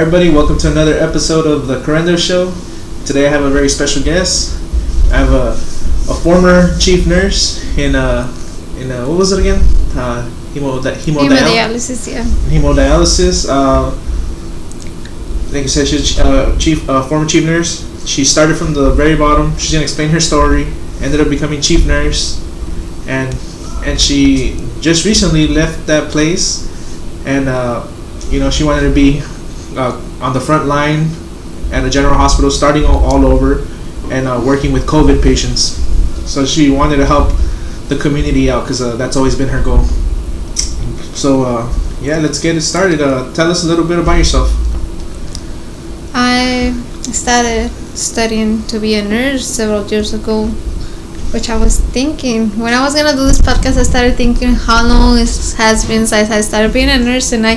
Everybody. Welcome to another episode of the Carrendo Show. Today I have a very special guest. I have a, a former chief nurse in uh in uh what was it again? Uh, hemo hemodialysis. Yeah. Hemodialysis. Uh, I said, she's uh, chief uh, former chief nurse. She started from the very bottom. She's gonna explain her story. Ended up becoming chief nurse, and and she just recently left that place, and uh, you know she wanted to be uh, on the front line at a general hospital, starting all, all over, and uh, working with COVID patients. So she wanted to help the community out because uh, that's always been her goal. So uh, yeah, let's get it started. Uh, tell us a little bit about yourself. I started studying to be a nurse several years ago, which I was thinking when I was gonna do this podcast. I started thinking how long it has been since I started being a nurse, and I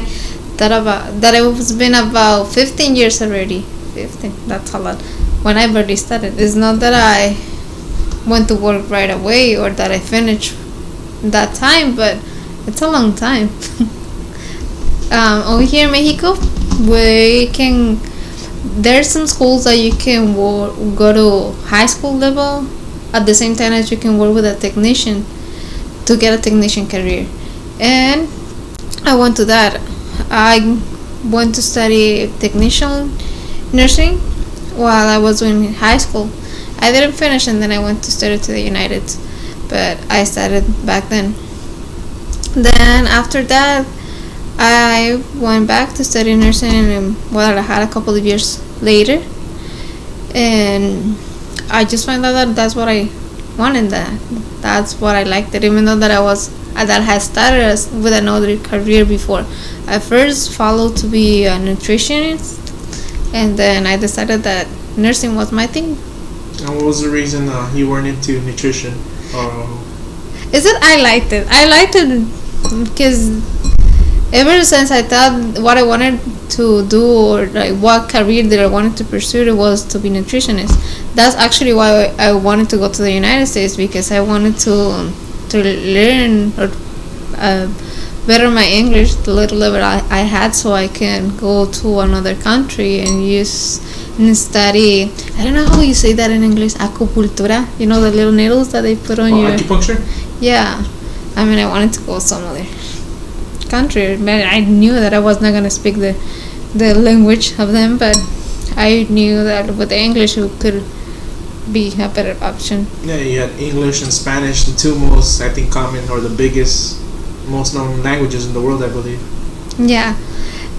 that about that it was been about 15 years already. 15 that's a lot. When i barely started. It's not that i went to work right away or that i finished that time but it's a long time. Um, over here in mexico we can there's some schools that you can work, go to high school level. At the same time as you can work with a technician to get a technician career. And i went to that I went to study technician nursing while I was in high school. I didn't finish and then I went to study to the United, but I started back then. Then after that, I went back to study nursing in Guadalajara a couple of years later, and I just found out that that's what I wanted. That that's what I liked. It even though that I was that had started with another career before. I first followed to be a nutritionist, and then I decided that nursing was my thing. And what was the reason uh, you weren't into nutrition? Is it I liked it? I liked it because ever since I thought what I wanted to do or like what career that I wanted to pursue it was to be nutritionist. That's actually why I wanted to go to the United States because I wanted to to learn or uh, better my English, the little level I, I had, so I can go to another country and use and study. I don't know how you say that in English. Acupuntura. You know the little needles that they put on oh, your. Acupuncture. Yeah, I mean I wanted to go some other country, but I knew that I was not gonna speak the the language of them, but I knew that with the English it could be a better option. Yeah, you had English and Spanish, the two most I think common or the biggest most known languages in the world, I believe. Yeah.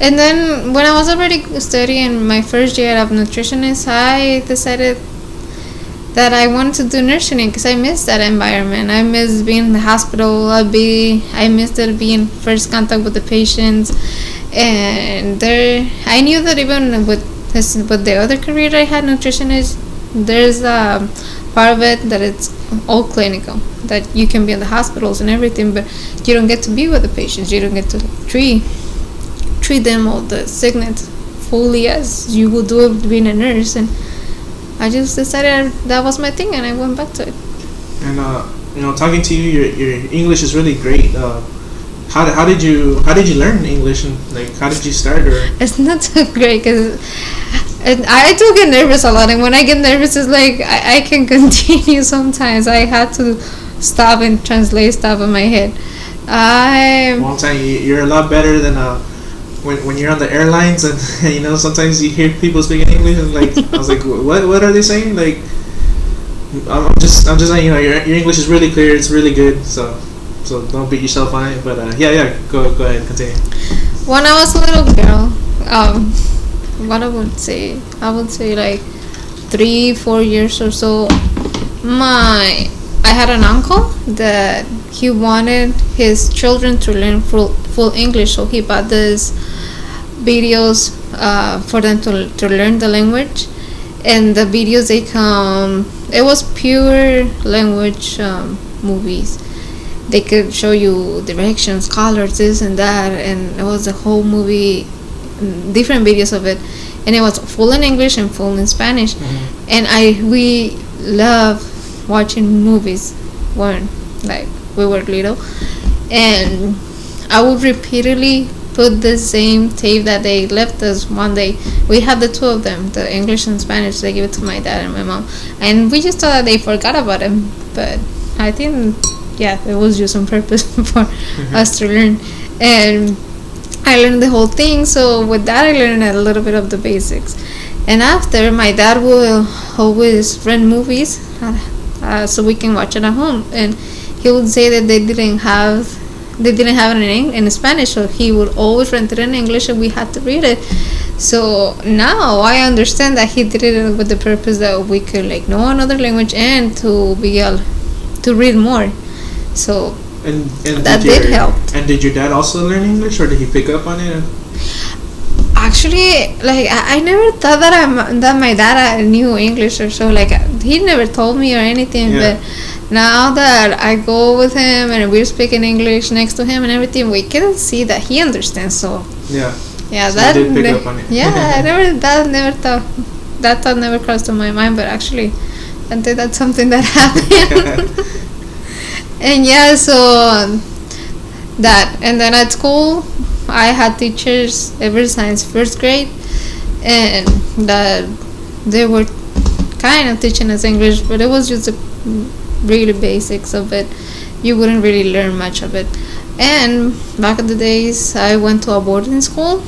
And then when I was already studying my first year of nutritionist, I decided that I wanted to do nursing because I miss that environment. I miss being in the hospital. I be I missed it being first contact with the patients, and there I knew that even with this with the other career I had, nutritionist, there's a part of it that it's all clinical that you can be in the hospitals and everything but you don't get to be with the patients. You don't get to treat treat them all the sickness fully as you would do it being a nurse. And i just decided that was my thing and i went back to it. And uh, you know talking to you your, your english is really great. Uh, how, how did you how did you learn english and like how did you start or it's not so great because I do get nervous a lot, and when I get nervous, it's like I, I can continue sometimes. I had to stop and translate stuff in my head. I. One time you're a lot better than uh, when when you're on the airlines, and you know sometimes you hear people speaking English, and like I was like, what what are they saying? Like, I'm just I'm just saying, you know, your your English is really clear. It's really good. So so don't beat yourself on it. But uh, yeah, yeah, go go ahead, continue. When I was a little girl, um what I would say, I would say like three, four years or so. My, I had an uncle that he wanted his children to learn full full English, so he bought these videos uh, for them to to learn the language. And the videos they come, it was pure language um, movies they could show you directions, colors, this and that, and it was a whole movie different videos of it and it was full in english and full in spanish mm-hmm. and i we love watching movies when like we were little and i would repeatedly put the same tape that they left us one day. We had the two of them, the English and Spanish. They gave it to my dad and my mom, and we just thought that they forgot about him. But I think, yeah, it was just on purpose for us to learn, and I learned the whole thing. So with that, I learned a little bit of the basics. And after, my dad will always rent movies uh, uh, so we can watch it at home. And he would say that they didn't have they didn't have it in, in Spanish, so he would always rent it in English, and we had to read it. So now I understand that he did it with the purpose that we could like know another language and to be able to read more. So And, and That your, did help. And did your dad also learn English, or did he pick up on it? actually like I, I never thought that I'm that my dad uh, knew English or so like he never told me or anything Yeah. but now that I go with him and we're speaking English next to him and everything we can see that he understands so Yeah. yeah So that did pick ne- up on it. yeah I never that never thought that thought never crossed my mind but actually I think that's something that happened and yeah so that and then at school i had teachers ever since first grade and that they were kind of teaching us english but it was just the really basics of it. You wouldn't really learn much of it. And back in the days i went to a boarding school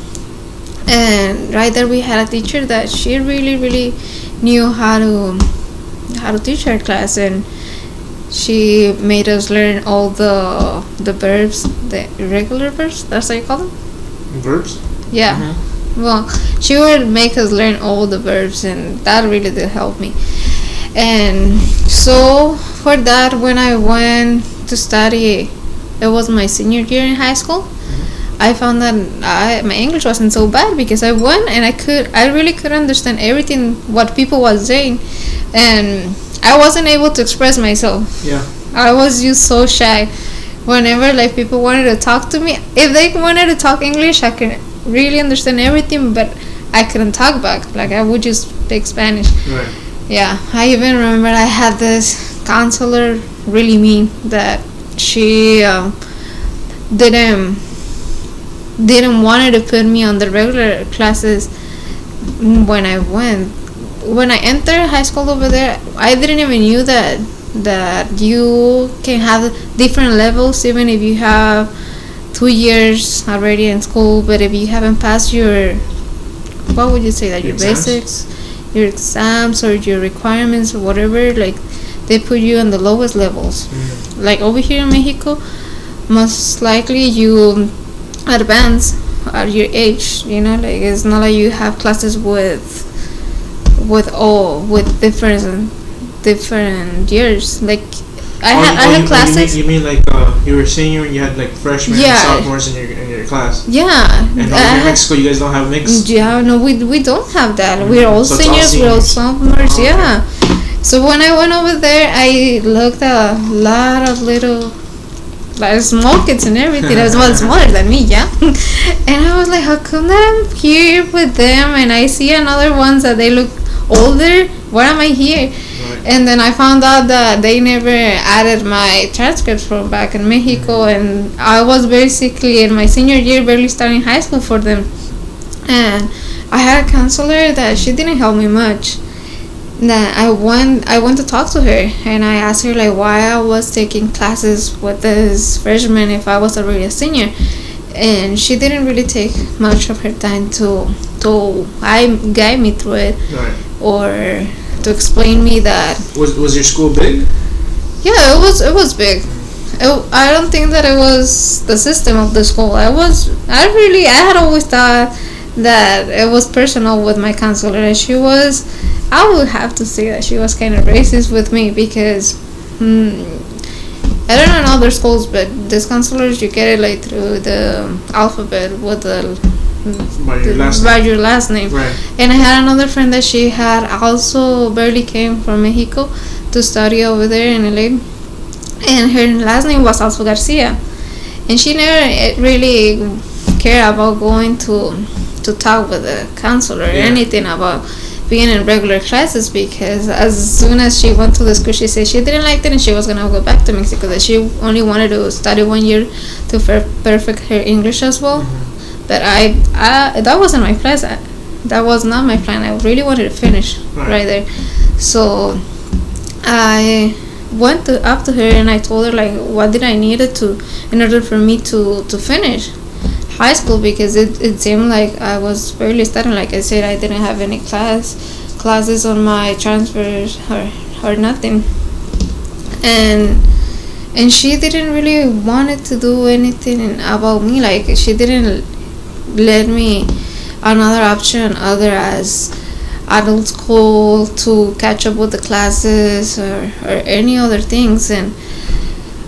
and right there we had a teacher that she really really knew how to how to teach her class. And she made us learn all the the verbs the irregular verbs that's how you call them? Verbs. yeah. Mhm. well she would make us learn all the verbs and that really did help me. And so for that when i went to study it was my senior year in high school I found that I, my English wasn't so bad because I went and I could I really could understand everything what people was saying. And I wasn't able to express myself. Yeah. I was just so shy. Whenever like people wanted to talk to me, if they wanted to talk English, I could really understand everything, but I couldn't talk back. Like I would just speak Spanish. Right. Yeah, I even remember I had this counselor really mean that she um, didn't didn't wanted to put me on the regular classes when I went. When I entered high school over there, I didn't even knew that that you can have different levels even if you have two years already in school. But if you haven't passed your what would you say that your basics, your exams or your requirements or whatever, like they put you on the lowest levels. Mm. Like over here in Mexico, most likely you advance at your age. You know, like it's not like you have classes with with all with different different years. Like I Oh, had I had you- classes. You mean, you mean like uh, you were senior and you had like freshmen Yeah. and sophomores in your in your class? yeah, And I in Mexico, you guys don't have mixed. Yeah, no, we we don't have that. We're all So it's all seniors, we're all sophomores. Oh, okay. Yeah. So when I went over there, I looked at a lot of little, like small kids and everything. as well smaller than me, yeah. and I was like, how come that I'm here with them and I see another ones that they look older? Why am I here? Right. And then I found out that they never added my transcripts from back in Mexico, mm-hmm. and I was basically in my senior year, barely starting high school for them. And I had a counselor that she didn't help me much. That I went, I went to talk to her, and I asked her like why I was taking classes with this freshman if I was already a senior, and she didn't really take much of her time to to I guide me through it Right. Or to explain me that Was was your school big? yeah it was it was big it, i don't think that it was the system of the school i was i really i had always thought that it was personal with my counselor and she was i would have to say that she was kind of racist with me because hmm, i don't know in other schools but these counselors you get it like through the alphabet with the By your last by name. your last name Right. and I had another friend that she had also barely came from Mexico to study over there in LA. And her last name was also Garcia. And she never eh, really cared about going to to talk with the counselor or Yeah. anything about being in regular classes because as soon as she went to the school she said she didn't like it and she was gonna go back to Mexico that she only wanted to study one year to perfect her English as well but I, I that wasn't my plan. That, that was not my plan. I really wanted to finish Right. right, there. So I went to, up to her and I told her like what did I needed to in order for me to to finish high school because it, it seemed like I was barely studying. Like I said, I didn't have any class classes on my transfers or or nothing, and and she didn't really wanted to do anything about me. Like she didn't let me another option other as adult school to catch up with the classes or, or any other things. And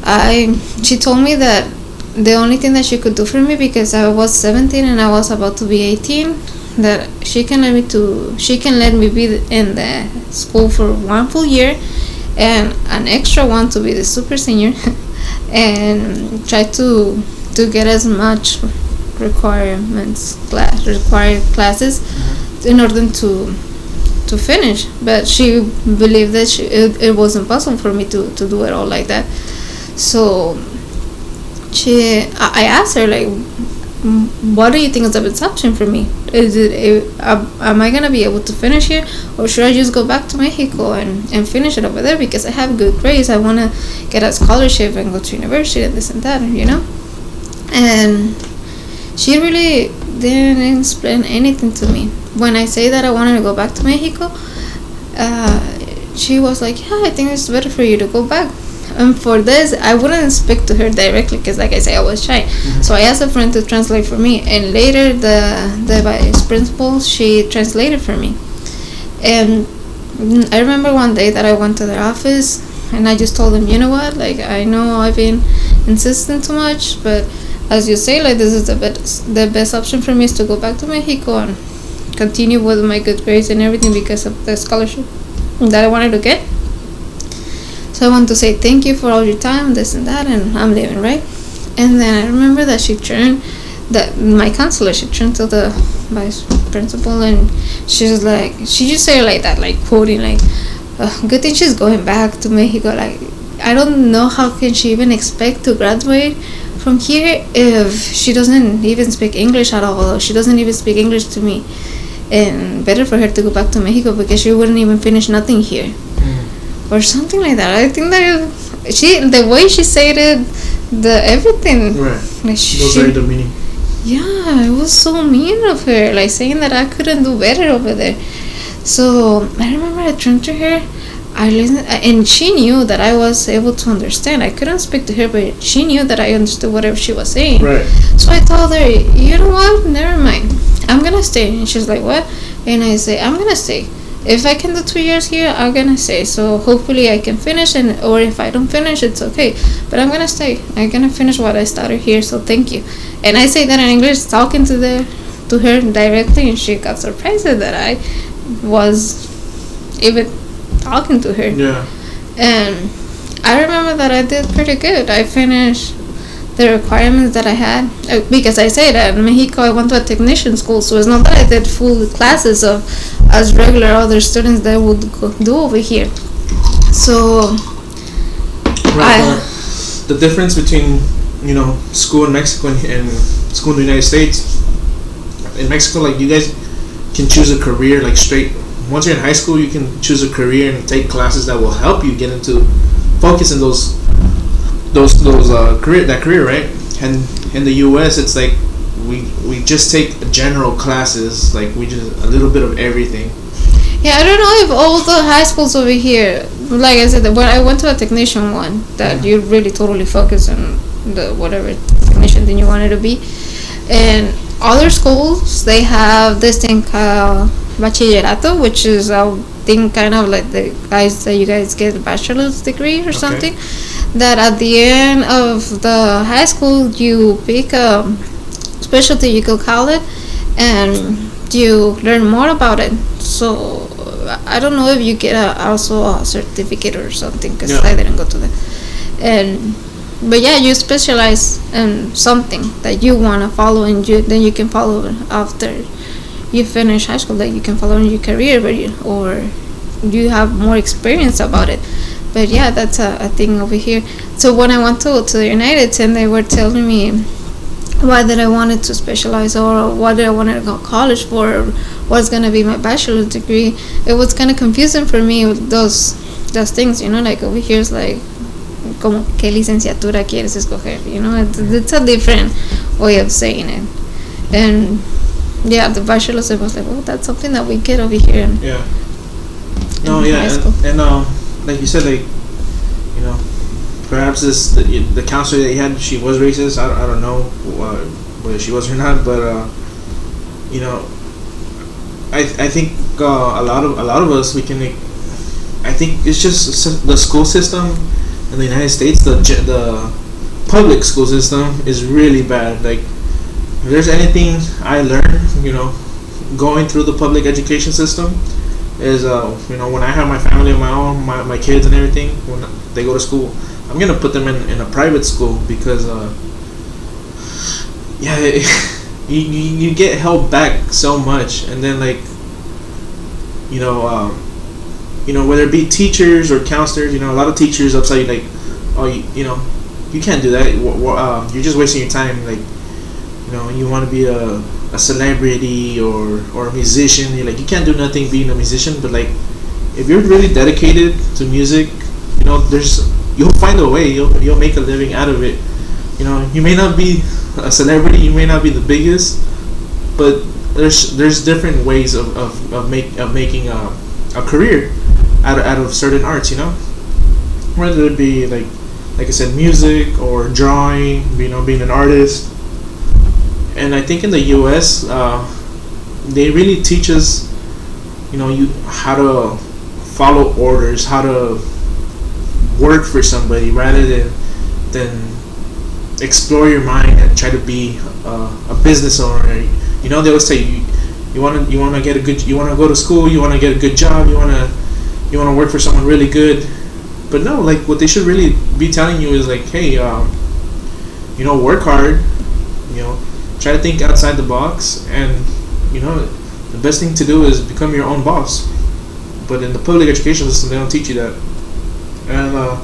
I she told me that the only thing that she could do for me because I was 17 and I was about to be 18 that she can let me to she can let me be in the school for one full year and an extra one to be the super senior and try to to get as much requirements class required classes in order to to finish. But she believed that she, it, it was impossible for me to, to do it all like that. So she I I asked her like "Mm, what do you think is the best option for me? Is it am am I gonna be able to finish here or should I just go back to Mexico and, and finish it over there? Because I have good grades. I want to get a scholarship and go to university and this and that you know? And she really didn't explain anything to me. When I say that I wanted to go back to Mexico uh, she was like yeah I think it's better for you to go back. And for this I wouldn't speak to her directly because like I say I was shy. So I asked a friend to translate for me and later the the vice principal she translated for me. And I remember one day that I went to their office and I just told them you know what? Like I know I've been insisting too much but as you say like this is the best the best option for me is to go back to Mexico and continue with my good grades and everything because of the scholarship that I wanted to get so I want to say thank you for all your time, this and that, and I'm leaving, right? And then I remember that she turned, that my counselor, she turned to the vice principal and she was like, she just said like that, like quoting, like, "Uh, good thing she's going back to Mexico. Like, I don't know how can she even expect to graduate from here if she doesn't even speak English at all. She doesn't even speak English to me. And better for her to go back to Mexico because she wouldn't even finish nothing here or something like that. I think that she, the way she said it, the everything, Right. like she, are the meaning. yeah, it was so mean of her, like saying that I couldn't do better over there. So I remember I turned to her, I listened, and she knew that I was able to understand. I couldn't speak to her, but she knew that I understood whatever she was saying. Right. So I told her, you know what? Never mind. I'm gonna stay. And she's like, what? And I say, I'm gonna stay. If I can do two years here, I'm gonna stay. So hopefully I can finish, and or if I don't finish, it's okay. But I'm gonna stay. I'm gonna finish what I started here. So thank you. And I say that in English, talking to the to her directly, and she got surprised that I was even talking to her. Yeah. And I remember that I did pretty good. I finished the requirements that I had uh, because I say that in Mexico I went to a technician school, so it's not that I did full classes of as regular other students that would do over here. So Right. I- the difference between you know school in Mexico and, and school in the United States. In Mexico, like you guys can choose a career like straight. Once you're in high school, you can choose a career and take classes that will help you get into focus in those those those uh, career that career right. And in the U.S., it's like we we just take general classes, like we just a little bit of everything. yeah, I don't know if all the high schools over here, like I said, when I went to a technician one, that you really totally focus on the whatever technician thing you wanted to be, and other schools they have this thing called bachillerato, which is I think kind of like the guys that you guys get a bachelor's degree or something. That at the end of the high school you pick a specialty you could call it, and you learn more about it. So I don't know if you get a, also a certificate or something because Yeah. I didn't go to that. And but yeah, you specialize in something that you want to follow, and you then you can follow after you finish high school. That you can follow in your career, but you, or you have more experience about it. But yeah, that's a, a thing over here. So when I went to to the United, and they were telling me why did I wanted to specialize or what did I want to go to college for what's gonna be my bachelor's degree. It was kind of confusing for me with those those things, you know, like over here is like como qué licenciatura quieres escoger, you know, it's, it's a different way of saying it. And yeah, the bachelor's it was like, oh, that's something that we get over here. In, Yeah. No, yeah, and, and um, like you said, like you know, perhaps this the, the counselor that you had, she was racist. I, I don't know uh, whether she was or not, but uh, you know, I I think uh, a lot of a lot of us we can. like, I think it's just the school system in the United States. The the public school system is really bad. Like, if there's anything I learned, you know, going through the public education system is uh you know when I have my family of my own my, my kids and everything when they go to school I'm gonna put them in, in a private school because uh yeah you, you, you get held back so much and then like you know um you know whether it be teachers or counselors you know a lot of teachers you like oh you, you know you can't do that. Uh, you're just wasting your time like you know you want to be a, a celebrity or or a musician you're like you can't do nothing being a musician but like if you're really dedicated to music you know there's you'll find a way you'll, you'll make a living out of it. You know you may not be a celebrity you may not be the biggest but there's there's different ways of, of, of make of making a, a career out of, out of certain arts you know? Whether it be like like I said music or drawing you know being an artist and I think in the U.S. Uh, they really teach us, you know, you how to follow orders, how to work for somebody rather than than explore your mind and try to be uh, a business owner. You know, they always say you you want to you want to get a good you want to go to school, you want to get a good job, you want to you want to work for someone really good. But no, like what they should really be telling you is like, hey, um, you know, work hard, you know, try to think outside the box and you know the best thing to do is become your own boss. But in the public education system they don't teach you that. And uh,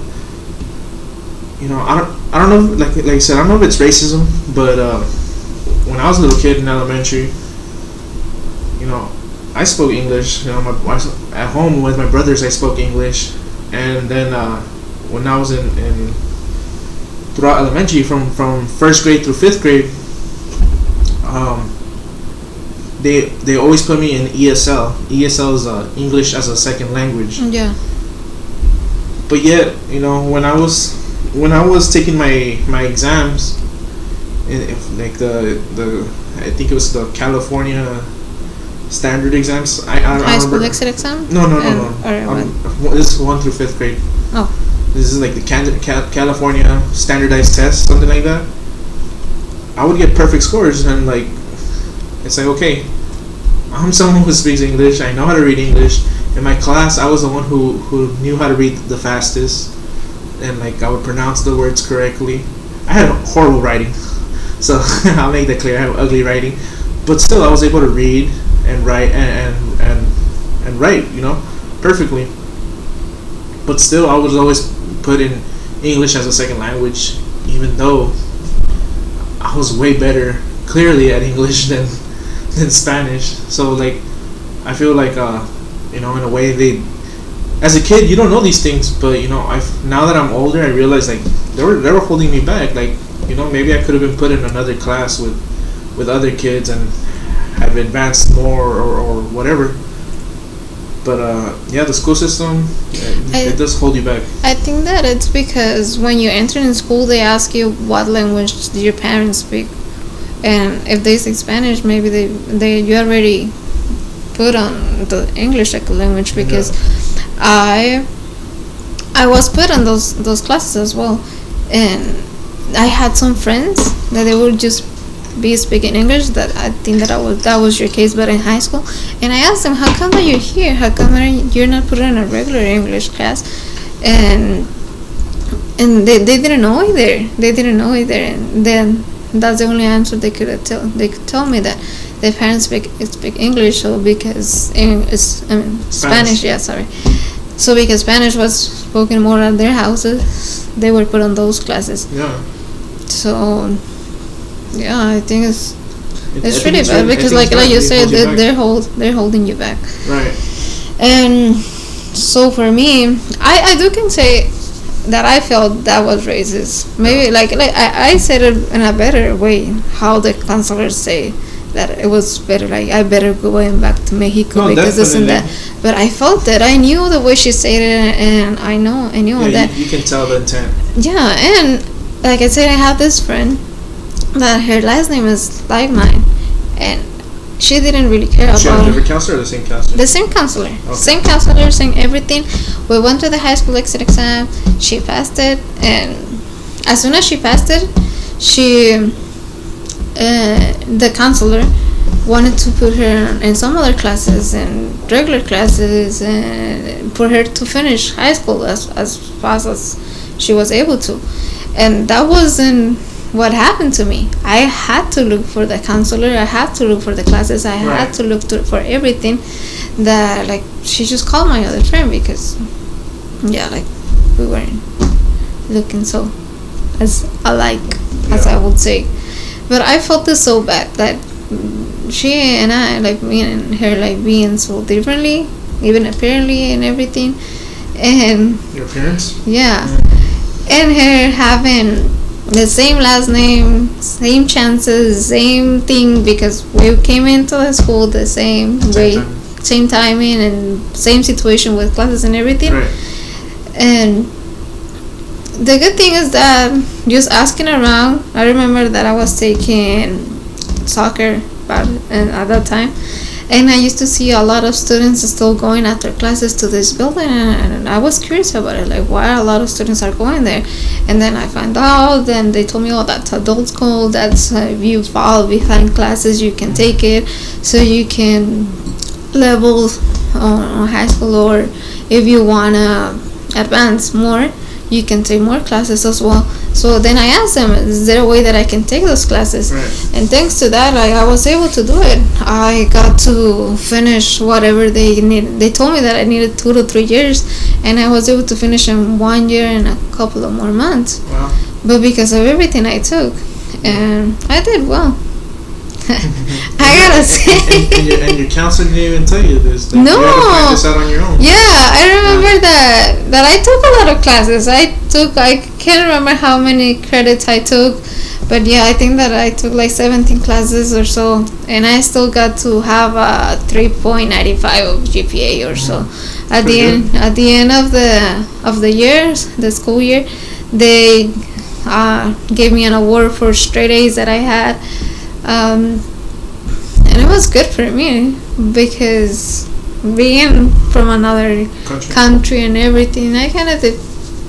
you know I don't I don't know like like I said I don't know if it's racism but uh, when I was a little kid in elementary you know I spoke English. You know my, at home with my brothers I spoke English. And then uh, when I was in, in throughout elementary from from first grade through fifth grade um, they they always put me in ESL. ESL is uh, English as a second language. Yeah. But yet, you know, when I was when I was taking my my exams, in, if, like the the I think it was the California standard exams. I I, High school exit exam? No, no, no, no. Um, this is one through fifth grade. Oh. This is like the California standardized test, something like that. I would get perfect scores, and like, it's like okay, I'm someone who speaks English. I know how to read English. In my class, I was the one who who knew how to read the fastest, and like I would pronounce the words correctly. I had horrible writing, so I'll make that clear. I have ugly writing, but still, I was able to read and write and and and, and write, you know, perfectly. But still, I was always put in English as a second language, even though I was way better, clearly at English than than Spanish. So like, I feel like uh, you know, in a way they, as a kid, you don't know these things, but you know, I now that I'm older, I realize like they were they were holding me back. Like you know, maybe I could have been put in another class with with other kids and have advanced more or, or whatever. But uh, yeah, the school system it, I- it does hold you back. I think that it's because when you enter in school, they ask you what language do your parents speak, and if they speak Spanish, maybe they they you are already put on the English like a language because I I was put on those those classes as well, and I had some friends that they would just be speaking English. That I think that I was that was your case, but in high school, and I asked them, how come that you're here? How come that you're not put in a regular English class? And and they, they didn't know either. They didn't know either, and then that's the only answer they could tell. They could tell me that their parents speak speak English, so because in, I mean Spanish. Spanish. Yeah, sorry. So because Spanish was spoken more at their houses, they were put on those classes. Yeah. So Yeah, I think it's It- it's really bad because, like like you. They said, you they're, hold they're holding you back. right. And so for me, I, I do can say that I felt that was racist. Maybe like like I, I said it in a better way. How the counselors say that it was better. Like I better go going back to Mexico No, because this and that. But I felt that I knew the way she said it, and I know I knew Yeah, that. you, you can tell the intent. Yeah, and like I said, I have this friend that her last name is like mine, and she didn't really care about She had a different counselor or the same counselor? the same counselor, same counselor, same everything. We went to the high school exit exam. She passed it, and as soon as she passed it, she, uh, the counselor, wanted to put her in some other classes and regular classes and for her to finish high school as as fast as she was able to, and that wasn't what happened to me. I had to look for the counselor. I had to look for the classes. I Right. had to look to, for everything. That like she just called my other friend because, yeah, like we weren't looking so as alike as I would say. But I felt this so bad that mm, she and I like me and her like being so differently, even apparently and everything, and Your parents? yeah, and her having the same last name, same chances, same thing because we came into the school the same, way, time. same timing and same situation with classes and everything. Right. And the good thing is that just asking around, I remember that I was taking soccer but and at that time and I used to see a lot of students still going after classes to this building and, I was curious about it like why a lot of students are going there. And then I found out then they told me oh that's adult school that's uh, if you fall behind classes you can take it. So you can level on high school or if you wanna advance more you can take more classes as well so then i asked them is there a way that i can take those classes Right. and thanks to that like i was able to do it i got to finish whatever they need they told me that i needed two to three years and i was able to finish in one year and a couple of more months Wow. but because of everything i took and i did well i gotta and, say and, and, your, and your counselor didn't even tell you this. Like, No. You had to this out on your own. Yeah, I remember that that I took a lot of classes. I took I can't remember how many credits I took, but yeah, I think that I took like 17 classes or so, and I still got to have a 3.95 of GPA or so. At the end at the end of the of the years, the school year, they uh, gave me an award for straight A's that I had. Um, and it was good for me because being from another Country. country and everything, I kind of did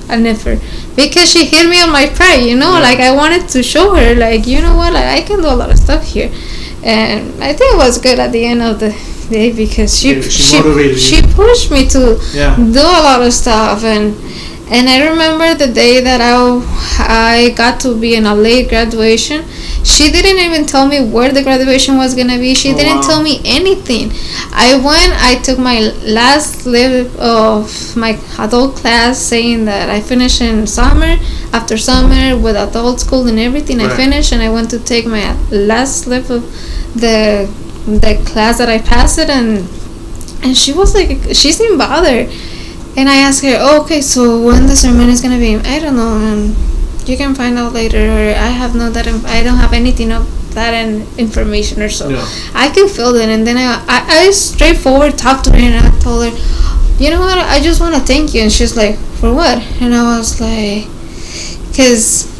an effort because she hit me on my pride, you know. Yeah. Like I wanted to show her, like you know what, like I can do a lot of stuff here, and I think it was good at the end of the day because she Yeah, she she she pushed me to Yeah. do a lot of stuff and and I remember the day that I I got to be in a late graduation. She didn't even tell me where the graduation was gonna be. She Oh, didn't wow. tell me anything. I went. I took my last slip of my adult class, saying that I finished in summer. After summer, with adult school and everything, I Right. finished, and I went to take my last slip of the the class that I passed it, and and she was like, she seemed bothered. And I asked her, oh, okay, so when the sermon is gonna be? I don't know, and you can find out later. Or I have no that. I don't have anything of that in information or so. Yeah. I can fill it, and then I, I, I straightforward talked to her, and I told her, you know what? I just want to thank you. And she's like, for what? And I was like, cause.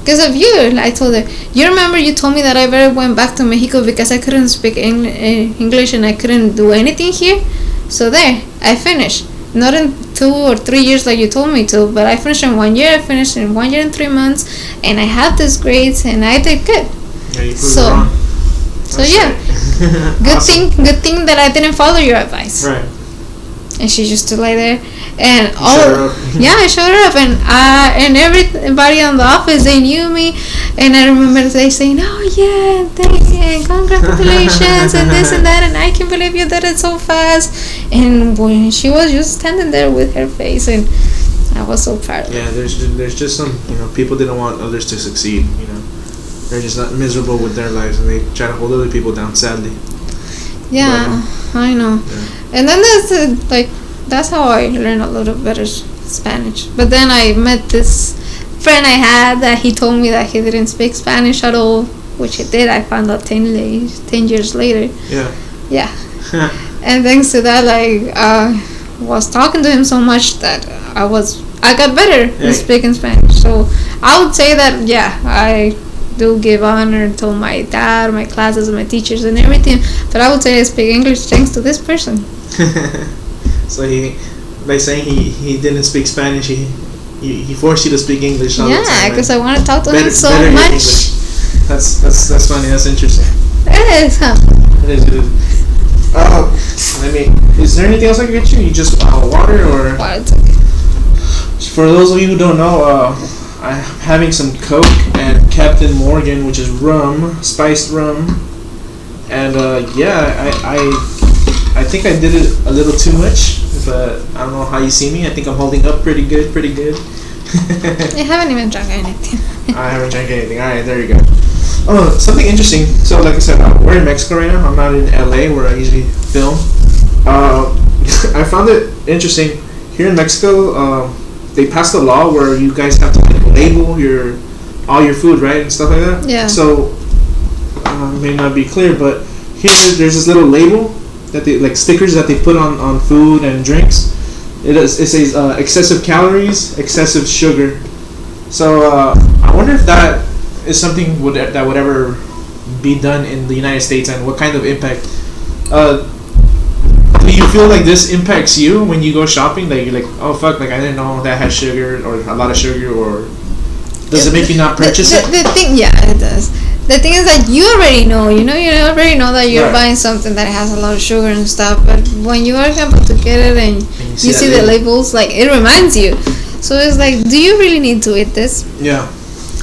Because of you, I told her. You remember you told me that I better went back to Mexico because I couldn't speak Eng- eh, English and I couldn't do anything here. So there, I finished. Not in two or three years like you told me to, but I finished in one year. I finished in one year and three months, and I had these grades, and I did good. Yeah, So- So yeah, good Awesome. thing, good thing that I didn't follow your advice. Right. And she just stood like there, and all yeah, I showed up, and uh, and everybody on the office they knew me, and I remember they saying, "Oh yeah, thank you, congratulations, and this and that, and I can believe you did it so fast." And when she was just standing there with her face, and I was so proud. Yeah, there's there's just some you know people didn't want others to succeed. You know, they're just not miserable with their lives and they try to hold other people down. Sadly. Yeah, I know. Yeah. And then there's uh, like that's how I learned a little bit of Spanish. But then I met this friend I had that he told me that he didn't speak Spanish at all, which he did. I found out 10, la- 10 years later. Yeah. Yeah. and thanks to that, like, I was talking to him so much that I was I got better Yeah. in speaking Spanish. So I would say that yeah, I do give honor to my dad, my classes, my teachers, and everything. But I would say I speak English thanks to this person. so he, by saying he, he didn't speak Spanish, he, he, he forced you to speak English all the yeah, because I want to talk to better- him so much. That's that's that's funny. That's interesting. It is, huh? It is. It is. Uh, I mean, is there anything else I can get you? You just uh, water or? Okay. For those of you who don't know, uh, I'm having some Coke and Captain Morgan, which is rum, spiced rum, and uh, yeah, I, I I think I did it a little too much, but I don't know how you see me. I think I'm holding up pretty good, pretty good. I haven't even drunk anything. I haven't drank anything. All right, there you go. Oh, something interesting. So, like I said, uh, we're in Mexico right now. I'm not in LA where I usually film. Uh, I found it interesting here in Mexico. Um, they passed a law where you guys have to like, label your all your food, right, and stuff like that. Yeah. So, uh, may not be clear, but here there's this little label that they like stickers that they put on on food and drinks. It is it says uh, excessive calories, excessive sugar. So uh, I wonder if that is something would that would ever be done in the United States and what kind of impact. Uh, do you feel like this impacts you when you go shopping? Like you're like, oh fuck, like I didn't know that had sugar or a lot of sugar, or does it make you not purchase the, it? the, the thing, yeah, it does. The thing is that you already know, you know, you already know that you're Right. buying something that has a lot of sugar and stuff. But when you are about to get it and And you that see the labels, like it reminds you. So it's like, do you really need to eat this? Yeah,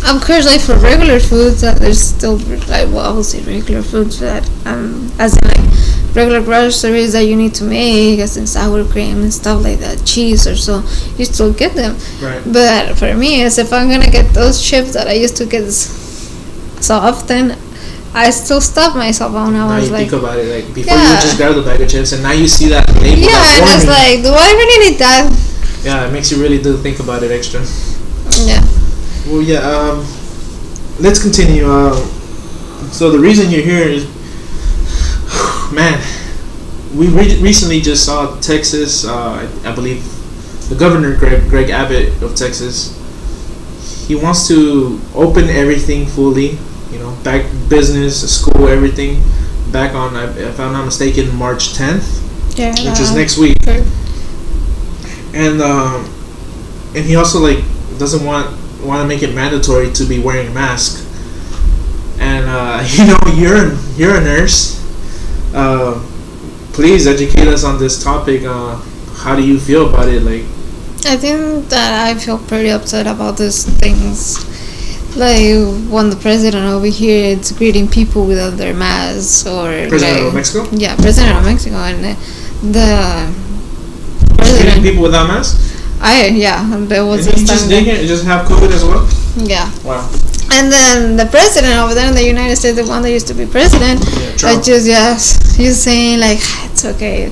Of course, like for regular foods, uh, there's still like well, say regular foods that um as in like regular groceries that you need to make, as in sour cream and stuff like that, cheese or so. You still get them. right. But for me, as if I'm gonna get those chips that I used to get s- so often, I still stop myself when I Now was you like, think about it, like before you Yeah. would just grab the bag of chips, and now you see that label. yeah, and it's like, do I really need that? yeah, it makes you really do think about it extra. Yeah. Well, yeah. Um, let's continue. Uh, so the reason you're here is, man, we re- recently just saw Texas. Uh, I, I believe the governor Greg Greg Abbott of Texas. He wants to open everything fully. Know, back business, school, everything. Back on, if I'm not mistaken, March 10th, Yeah. which is next week okay. and um, and he also like doesn't want want to make it mandatory to be wearing a mask. And uh, you know, you're you're a nurse. Uh, please educate us on this topic. Uh, how do you feel about it? Like, I think that I feel pretty upset about these things. Like when the president over here is greeting people without their masks, or President like, of Mexico, Yeah, president of Mexico, and the president. people without masks. I yeah, there was And he just time. did just have COVID as well. Yeah, Wow. And then the president over there in the United States, the one that used to be president, Yeah, I just yes, he's saying like ah, it's okay.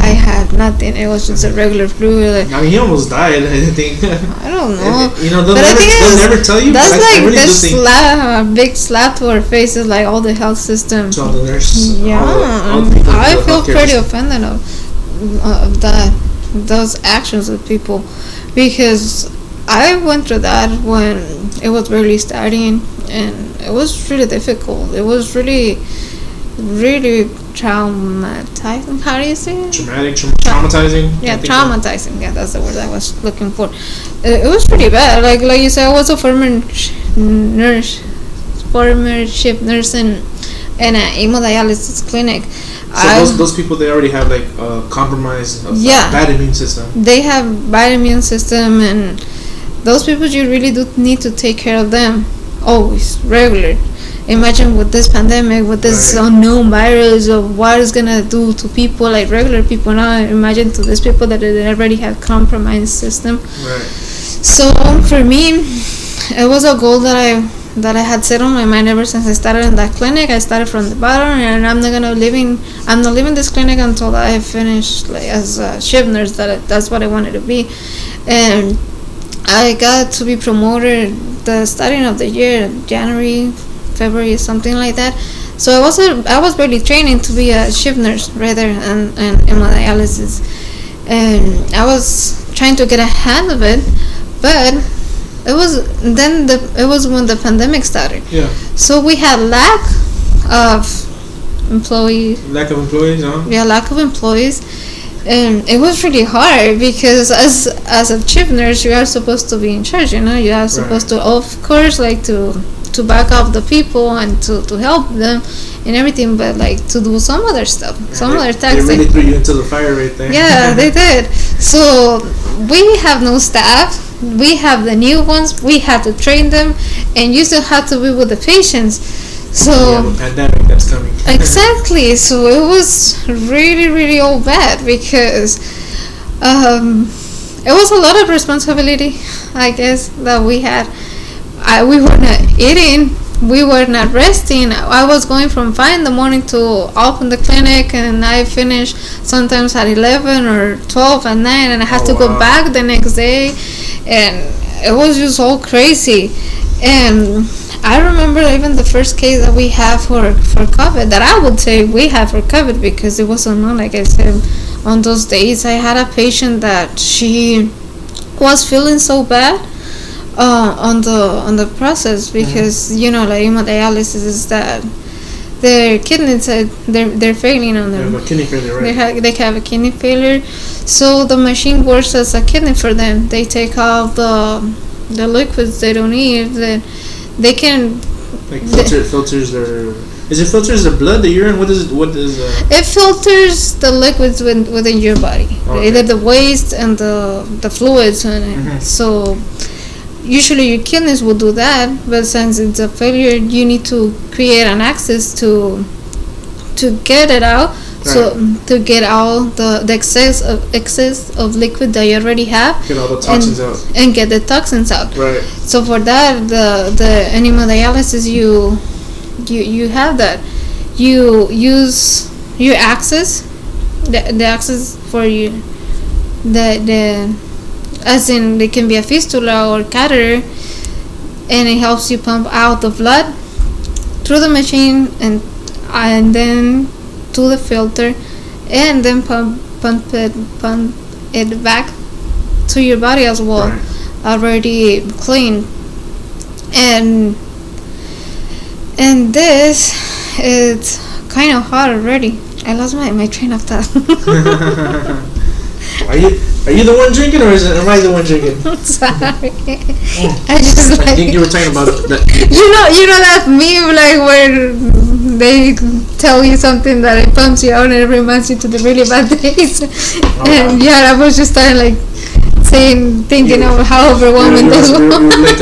I had nothing. It was just a regular flu. Like, I mean, he almost died. I think. I don't know. you know, they'll, But I never, think they'll never tell you. That's I, I like really this slap, a big slap to our faces, like all the health system. to all the nurses. Yeah, all the, all the people I feel pretty system. offended of, of that, those actions of people, because I went through that when it was really starting, and it was really difficult. It was really, really traumatizing. How do you say it? Traumatic, tra- traumatizing. Yeah, so. traumatizing. Yeah, that's the word I was looking for. Uh, it was pretty bad. Like like you said, I was a former nurse, former shift nurse in in an hemodialysis clinic. So I- those, those people they already have like a compromised Yeah. bad immune system. they have bad immune system, and those people you really do need to take care of them always, regular. Imagine with this pandemic, with this Right. unknown virus of what it's gonna do to people, like regular people now. Imagine to these people that already have compromised system. Right. So for me, it was a goal that I that I had set on my mind ever since I started in that clinic. I started from the bottom, and I'm not gonna living. I'm not leaving this clinic until I finish like as a shift nurse. That that's what I wanted to be, and I got to be promoted the starting of the year, January, February, something like that. So I was a, I was really training to be a shift nurse rather and and hemodialysis, and I was trying to get ahead of it, but it was then the it was when the pandemic started. Yeah. So we had lack of employee Lack of employees, huh? yeah lack of employees and it was really hard because as as a chief nurse you are supposed to be in charge you know? You are supposed to of course like to to back up the people and to, to help them and everything but like to do some other stuff some they, other They tasks really threw you into the fire right there. yeah they did. So we have no staff. We have the new ones. We have to train them. And you still have to be with the patients so yeah, pandemic that's coming. exactly. So it was really really all bad because um, it was a lot of responsibility i guess that we had. I, we were not eating. We were not resting. I was going from 5 in the morning to open the clinic and i finished sometimes at 11 or 12 at night and i had Oh, to go wow. back the next day. And it was just all crazy and I remember even the first case that we have for for COVID that I would say we have for COVID because it was unknown. Like I said, on those days I had a patient that she was feeling so bad uh, on the on the process because you know like hemodialysis is that their kidneys are, they're they're failing on They them. have a kidney failure, They right? have they have a kidney failure, so the machine works as a kidney for them. They take out the the liquids they don't need. Then they can Like filter, filters their. Is it filters the blood, the urine? What is it? What is uh? it filters the liquids within, within your body, Okay. either the waste and the the fluids. Mhm. So usually your kidneys will do that, but since it's a failure, you need to create an access to to get it out. So to get out the, the excess of excess of liquid that you already have Get all the toxins out. and get the toxins out. Right. So for that, the the hemodialysis, you you you have that. You use your access, the the access for you, the the as in it can be a fistula or catheter, and it helps you pump out the blood through the machine and and then to the filter, and then pump pump it pump it back to your body as well Right. already clean and and this it's kind of hot already i lost my, my train of thought are you are you the one drinking or is it, am I the one drinking? sorry oh. i just I like think you were talking about that. you know you know that meme like where they tell you something that it pumps you out and it reminds you to the really bad days and yeah i was just starting like saying thinking of how overwhelming you, those were like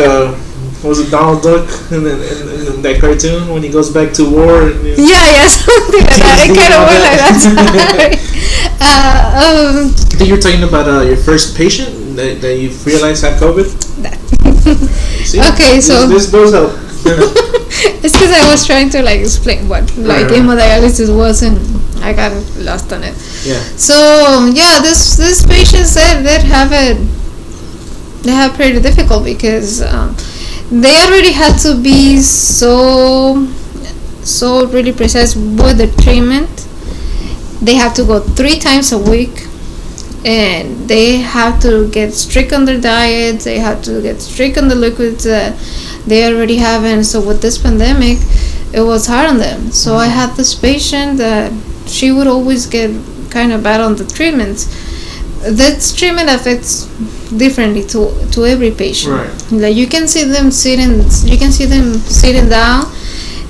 what was it Donald Duck in, in, in, in that cartoon when he goes back to war and Yeah, yeah, something like that. It kind of went like that. Uh, um, I think you're talking about uh, your first patient that, that you realized had COVID. See? Okay, so- this, goes out. it's because I was trying to like explain what like Right, right. hemodialysis was, and I got lost on it. yeah. So yeah, this this patient said they have it. They have pretty difficult because um, they already had to be so so really precise with the treatment. They have to go three times a week, and they have to get strict on their diet. They have to get strict on the liquids that they already have, and so with this pandemic, it was hard on them. So I mm-hmm. had this patient that she would always get kind of bad on the treatments. That treatment affects differently to to every patient. Right. Like you can see them sitting, you can see them sitting down,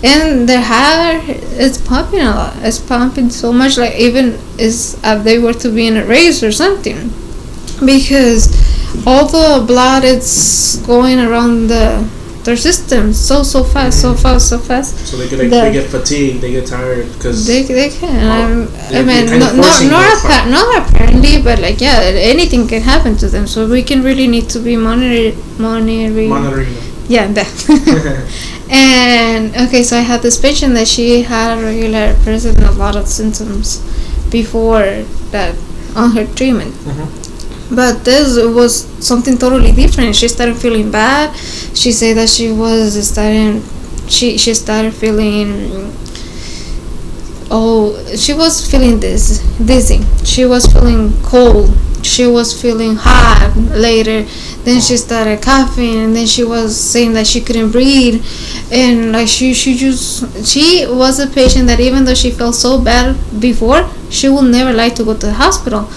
and their hair is pumping a lot. It's pumping so much, like even as if they were to be in a race or something, because all the blood it's going around the their system so so fast, so fast, so fast. So they get like, they get fatigued, they get tired because They, they can. Um, I mean, no, kinda no, not, appa- not apparently, but like, yeah, anything can happen to them. So we can really need to be monitor, monitoring, monitoring. Yeah, that. and okay, so I had this patient that she had a regular present a lot of symptoms before that on her treatment. Mhm. But this was something totally different. She started feeling bad. She said that she was starting. She she started feeling. Oh, she was feeling this dizzy. She was feeling cold. She was feeling hot later. Then she started coughing, and then she was saying that she couldn't breathe, and like she she just she was a patient that even though she felt so bad before, she would never like to go to the hospital,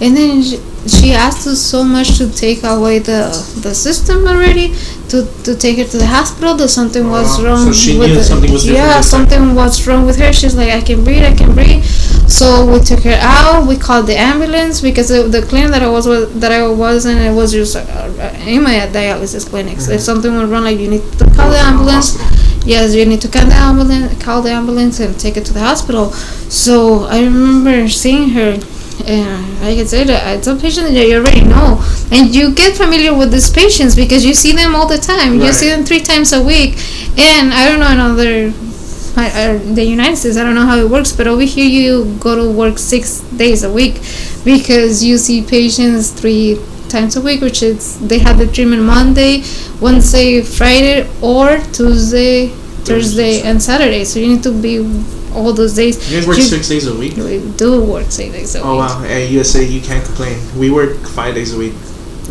and then she, she asked us so much to take away the the system already to to take her to the hospital that something was wrong So she with knew the, something was yeah something was wrong with her. She's like i can breathe i can breathe. So we took her out. We called the ambulance because the, the clinic that i was with, that i was in it was just uh, in my dialysis clinics if Mhm. something went wrong like you need to call the ambulance. Yes, you need to call the ambulance, call the ambulance, and take it to the hospital. So I remember seeing her, and like I said, it's a patient that you already know, and you get familiar with these patients because you see them all the time. You see them three times a week, and I don't know another. I, I, the United States, I don't know how it works, but over here you go to work six days a week because you see patients three times a week, which is they have the treatment Monday, Wednesday, Friday, or Tuesday, Thursday, and Saturday. So you need to be all those days. You guys work You- six days a week? We do work six days a Oh week. Oh wow! At USA, you can't complain. We work five days a week,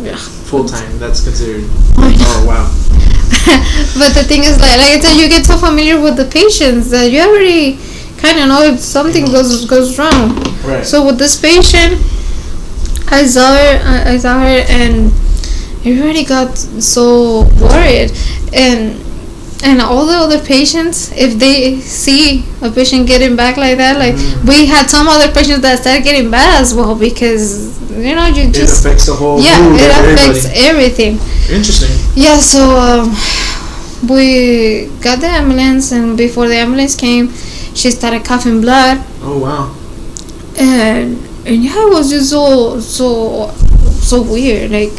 Yeah. full time. That's considered. Oh wow! but the thing is, like, like I said, you get so familiar with the patients that you already kind of know if something goes goes wrong. Right. So with this patient, I saw her. I, I saw her, and everybody got so worried, and and all the other patients, if they see a patient getting back like that, like Mm. we had some other patients that started getting bad as well because you know you just it affects the whole yeah it affects everybody. everything. Interesting. Yeah, so um, we got the ambulance, and before the ambulance came, she started coughing blood, Oh wow! and and yeah, it was just so so so weird. Like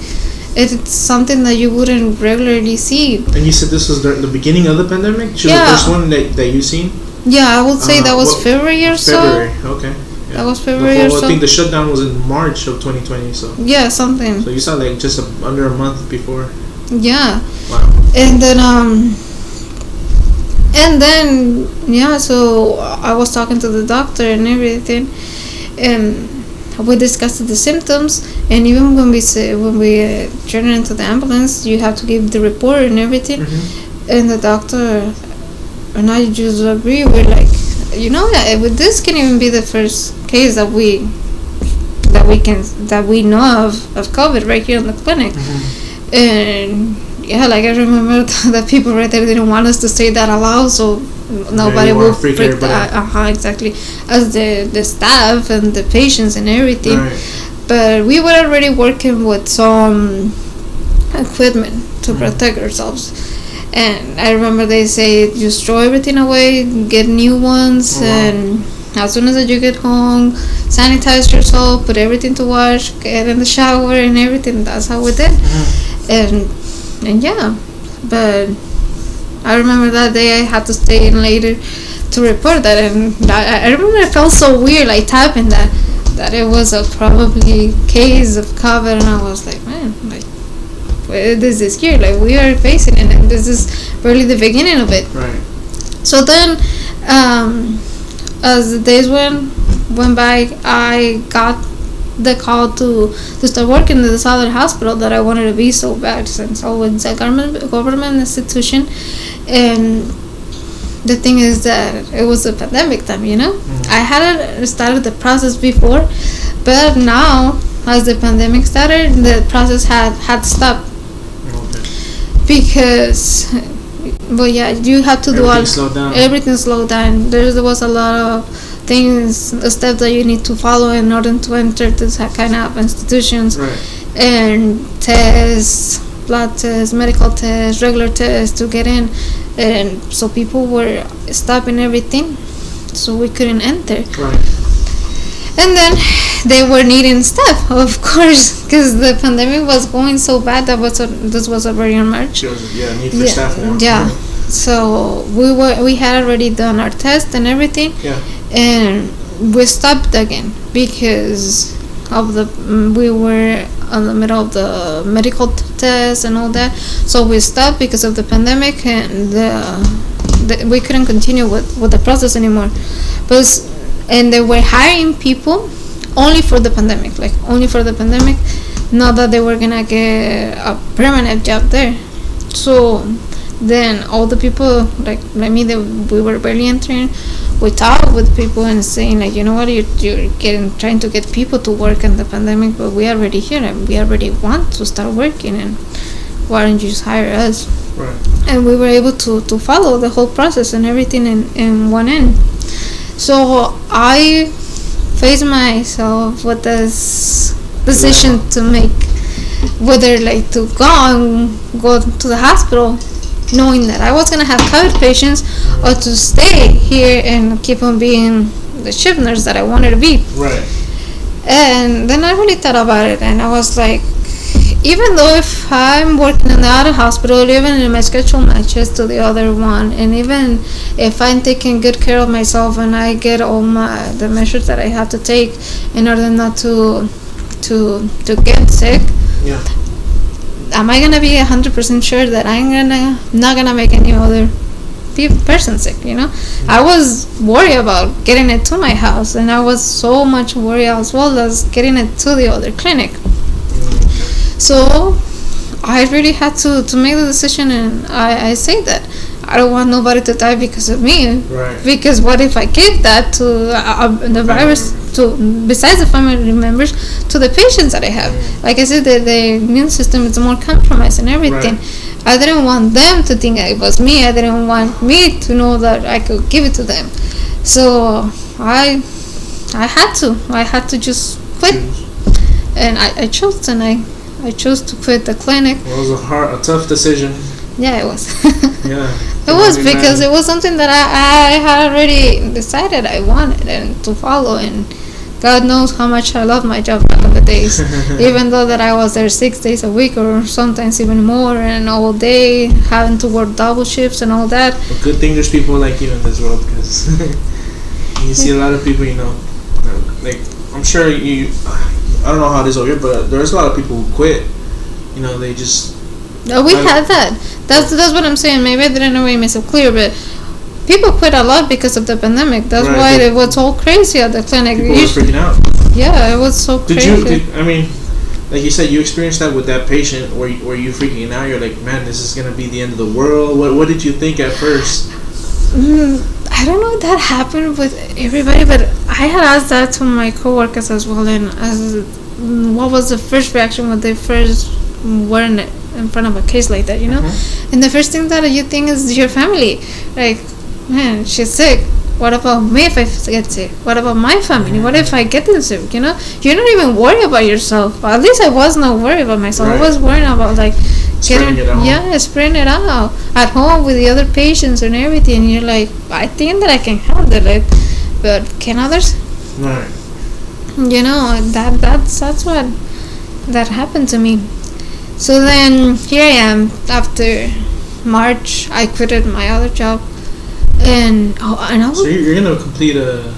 it's something that you wouldn't regularly see. And you said this was during the beginning of the pandemic. She was Yeah. the first one that, that you seen. Yeah, I would say Uh, that was what- February or so. February. Okay. Yeah. That was February whole, or I think the shutdown was in March of 2020. So. Yeah, something. So you saw like just a, under a month before. Yeah. Wow. and then um and then yeah so i was talking to the doctor and everything and we discussed the symptoms and even when we say when we uh, turn into the ambulance you have to give the report and everything hmm and the doctor and i just agree we're like you know uh, with this can even be the first case that we that we can that we know of of covid right here in the clinic hmm and yeah, like I remember that people right there didn't want us to say that aloud, so nobody will freak freak. out. Uh huh, exactly. As the the staff and the patients and everything, Right. But we were already working with some equipment to Mhm. protect ourselves. And I remember they say just throw everything away, get new ones, Oh, wow. and as soon as you get home, sanitize yourself, put everything to wash, get in the shower, and everything. That's how we did Mhm. and and yeah but i remember that day i had to stay in later to report that and i, I remember it felt so weird like typing that that it was a probably case of covid and i was like man like this is here like we are facing it and this is really the beginning of it Right. so then um, as the days went went by i got the call to to start working in the Southern hospital that I wanted to be so bad since I was a government government institution and the thing is that it was a pandemic time you know Mhm. I hadn't started the process before but now as the pandemic started the process had had stopped Okay. because but yeah you have to do all Everything slowed down. everything slowed down. There was a lot of things, steps that you need to follow in order to enter this kind of institutions, Right. and tests, blood tests, medical tests, regular tests to get in, and so people were stopping everything, so we couldn't enter. Right. and then they were needing staff, of course, because the pandemic was going so bad. That was a, this was already in March. Was, yeah, need for Yeah, staff now. yeah. So we were we had already done our test and everything, Yeah. and we stopped again because of the mm, we were in the middle of the medical test and all that. So we stopped because of the pandemic and the, the we couldn't continue with, with the process anymore. But and they were hiring people only for the pandemic, like only for the pandemic. Not that they were gonna get a permanent job there. So then all the people like like me that we were barely entering we talked with people and saying like you know what you're, you're getting trying to get people to work in the pandemic but we already here and we already want to start working and why don't you just hire us Right. and we were able to, to follow the whole process and everything in, in one end. So I faced myself with this decision to make whether like to go and go to the hospital knowing that I was gonna have COVID patients or to stay here and keep on being the shift nurse that I wanted to be. Right. And then I really thought about it, and I was like, even though if I'm working in the other hospital, even if my schedule matches to the other one, and even if I'm taking good care of myself and I get all my the measures that I have to take in order not to to to get sick, Yeah. Am I gonna be hundred percent sure that I'm gonna not gonna make any other person sick? You know, I was worried about getting it to my house, and I was so much worried as well as getting it to the other clinic. So I really had to to make the decision, and I I say that I don't want nobody to die because of me. Right. Because what if I give that to uh, uh, the virus to besides the family members to the patients that I have? Like I said, the, the immune system is more compromised and everything. I didn't want them to think it was me. I didn't want me to know that I could give it to them. So I I had to. I had to just quit, and I, I chose and I I chose to quit the clinic. Well, it was a hard, a tough decision. Yeah, it was. Yeah. It was because it was something that I, I had already decided I wanted and to follow and God knows how much I love my job back in the days. even though that I was there six days a week or sometimes even more and all day having to work double shifts and all that. But good thing there's people like you in this world because you see a lot of people, you know, like I'm sure you. I don't know how it is over here, but there's a lot of people who quit. You know, they just Uh, we had that. That's that's what I'm saying. Maybe I didn't really make it clear, but people quit a lot because of the pandemic. That's Right, why it was all crazy at the clinic. people were freaking out. yeah, it was so Did crazy. you? Did, I mean, like you said, you experienced that with that patient, where you, you freaking out. You're like, man, this is gonna be the end of the world. What What did you think at first? Mm, I don't know if that happened with everybody, but I had asked that to my coworkers as well. And as mm, what was the first reaction when they first were in, front of a case like that, you know? Mhm. And the first thing that you think is your family. Like, man, she's sick. What about me if I get sick? What about my family? What if I get sick? You know, you're not even worried about yourself. At least I was not worried about myself. I was worried about like Spreading it out. yeah, spreading it out at home with the other patients and everything. And you're like, I think that I can handle it, but can others? Right. You know, that that's that's what that happened to me. So then here I am after March. I quitted my other job, and oh, and I was So you're, gonna complete a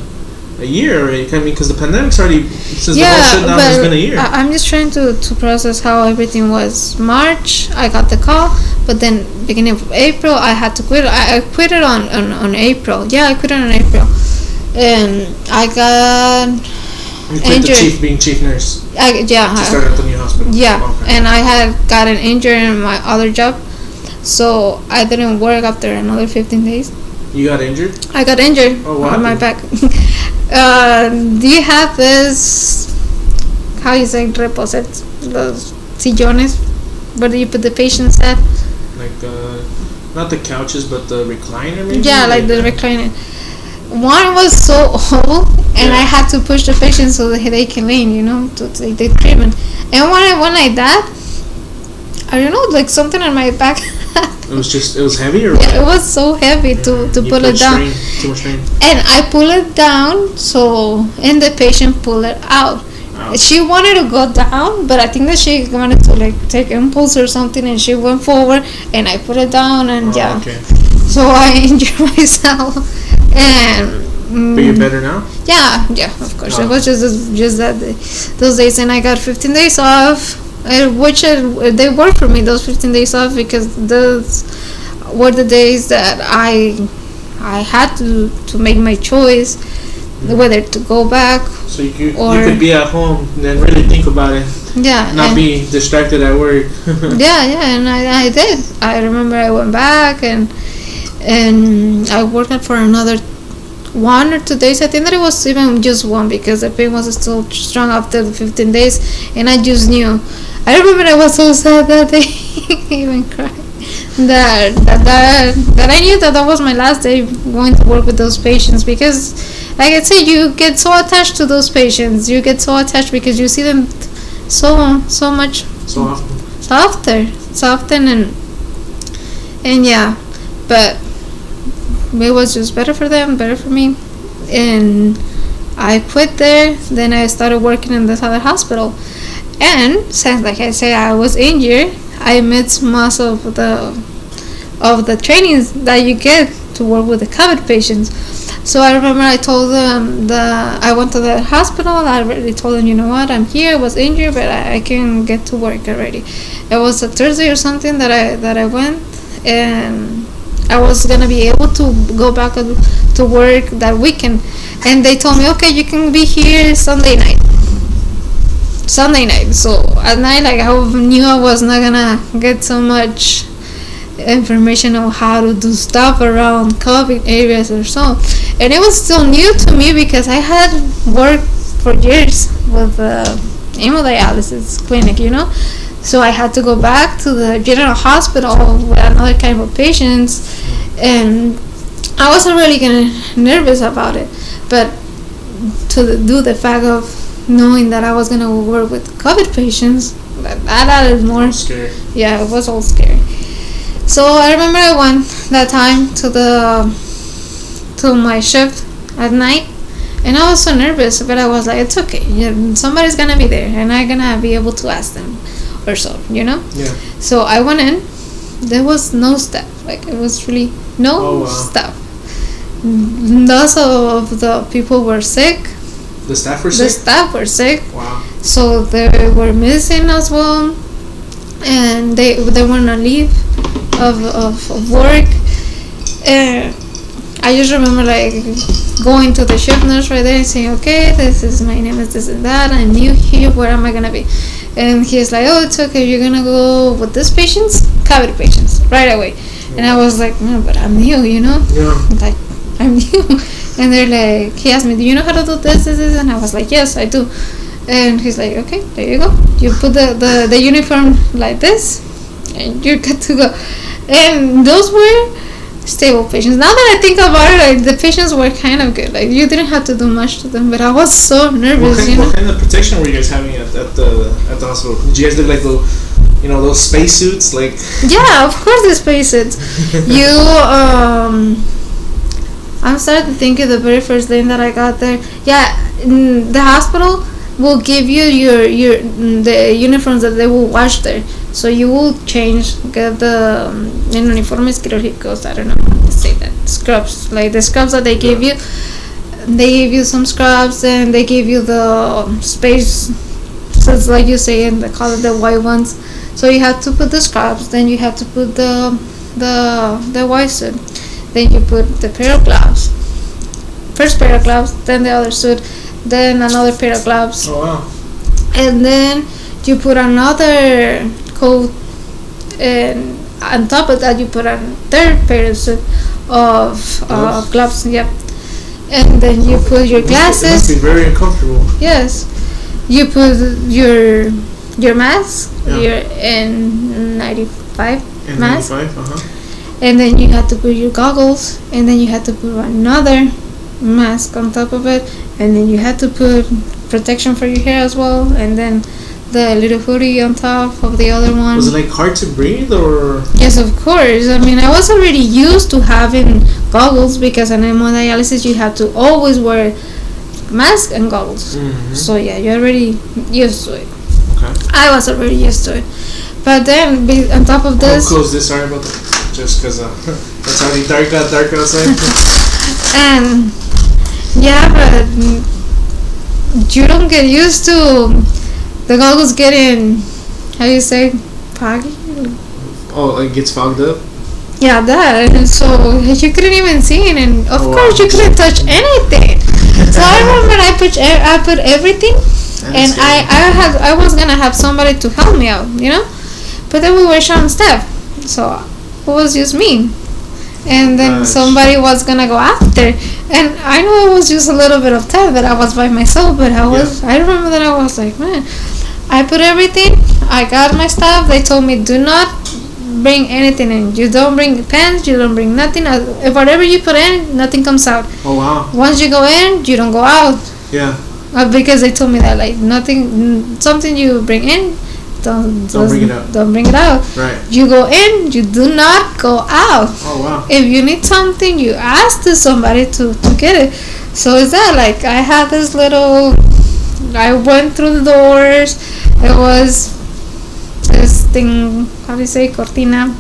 a year already. I mean, because the pandemic's already since the whole yeah, shutdown has been a year. I, I'm just trying to, to process how everything was. March, I got the call, but then beginning of April, I had to quit. I, I quit it on, on, on April. Yeah, I quit it on April, and I got you quit the injured. chief being chief nurse I, yeah to start at the new hospital. yeah, Okay. and I had gotten injured in my other job, so I didn't work after another 15 days. you got injured. I got injured Oh, what on my back. uh, do you have this? How you say reposet? Los sillones, where do you put the patients at? Like uh, not the couches, but the recliner. Maybe. Yeah, like the uh, recliner. One was so old, and I had to push the patient so that they can lean, you know, to take the treatment. And when I went like that, I don't know, like something on my back It was just it was heavy or Yeah, it was so heavy to, to You pull it down. strain, Too much strain. And I pull it down, so and the patient pull it out. Wow. She wanted to go down, but I think that she wanted to like take impulse or something, and she went forward, and I put it down, and Oh, yeah, Okay. So I injured myself, and. But you're mm, better now. Yeah, yeah, of course. It Oh. was just just that day, those days, and I got 15 days off, uh, which they worked for me those 15 days off because those were the days that I I had to to make my choice whether to go back. So you could, Or- you could be at home and then really think about it, Yeah, not be distracted at work. yeah, yeah, and I, I did. I remember I went back and and I worked for another one or two days. I think that it was even just one because the pain was still strong after the 15 days, and I just knew. I remember I was so sad that day, even cried. That, that that that I knew that that was my last day going to work with those patients because, like I said, you get so attached to those patients. You get so attached because you see them so so much so often. softer soften and and yeah but it was just better for them better for me and i quit there then i started working in this other hospital and since like i say i was injured i missed most of the of the trainings that you get to work with the covid patients so I remember I told them the I went to the hospital. I already told them, you know what, I'm here. I was injured, but I, I can get to work already. It was a Thursday or something that I that I went, and I was gonna be able to go back to work that weekend. And they told me, okay, you can be here Sunday night. Sunday night. So at night, like I knew I was not gonna get so much information on how to do stuff around COVID areas or so. And it was still new to me because I had worked for years with the hemodialysis clinic, you know. So I had to go back to the general hospital with another kind of patients, and I wasn't really getting nervous about it. But to the, do the fact of knowing that I was gonna work with COVID patients, that, added more. I'm. Yeah, it was all scary. So I remember I went that time to the to my shift at night, and I was so nervous, but I was like, it's okay. Somebody's gonna be there, and I'm gonna be able to ask them, or so, you know. Yeah. So I went in. There was no staff. Like it was really no Oh, wow. staff. Those of the people were sick. The staff were The sick. The staff were sick wow. so they were missing as well and they they were on leave of, of, of work and I just remember like going to the shift nurse right there and saying okay this is my name is this and that I'm new here where am I gonna be and he's like oh it's okay you're gonna go with these patients COVID patients right away and I was like no but I'm new you know Yeah. like I'm new. And they're like, he asked me, do you know how to do this, this, this? And I was like, yes, I do. And he's like, okay, there you go. You put the, the, the uniform like this, and you're good to go. And those were stable patients. Now that I think about it, like, the patients were kind of good. Like, you didn't have to do much to them, but I was so What nervous, kind, you know? what kind of protection were you guys having at, at the at the hospital? Did you guys look like the, you know, those spacesuits? Like. Yeah, of course, the spacesuits. you um i'm starting to think of the very first day that i got there yeah the hospital will give you your your the uniforms that they will wash there so you will change get the um, en uniformes quirúrgicos i don't know how to say that scrubs like the scrubs that they give you. They give you some scrubs and they give you the um, space so it's like you say they call it the white ones. So you have to put the scrubs then you have to put the the the white suit. Then you put the pair of gloves. First pair of gloves then the other suit then another pair of gloves. Oh wow. and then you put another coat and on top of that you put a third pair of of uh, Gloves? yep and then you put your It must glasses be very uncomfortable. Yes, you put your your mask, Yeah. your N95 And mask, 95, uh-huh. and then you had to put your goggles, and then you had to put another mask on top of it, and then you had to put protection for your hair as well, and then the little hoodie on top of the other one. Was it like hard to breathe or? Yes, of course. I mean, I was already used to having goggles because in hemodialysis you have to always wear mask and goggles. Mm-hmm. So yeah, you're already used to it. Okay. I was already used to it. But then, be, on top of I'll this, close this. Sorry about that. Just because uh, it's already dark out, dark outside. and yeah, but mm, you don't get used to the goggles getting, how do you say, foggy? oh, it gets fogged up. Yeah, that. And so you couldn't even see it, and of Oh, course wow. you couldn't touch anything. So I remember I put I put everything, and I I had I was gonna have somebody to help me out, you know, but then we were short staff, so it was just me, and then Gosh. somebody was gonna go after, and I know it was just a little bit of time that I was by myself, but I was I remember that I was like man, I put everything, I got my stuff. They told me do not bring anything in. You don't bring pens. You don't bring nothing. Uh, Whatever you put in, nothing comes out. Oh wow. Once you go in, you don't go out. Yeah. Uh, because they told me that like nothing, something you bring in, don't Don't bring it out. Don't bring it out. Right. You go in, you do not go out. Oh wow. If you need something, you ask to somebody to to get it. So is that like I had this little? I went through the doors. It was this thing. How do you say cortina?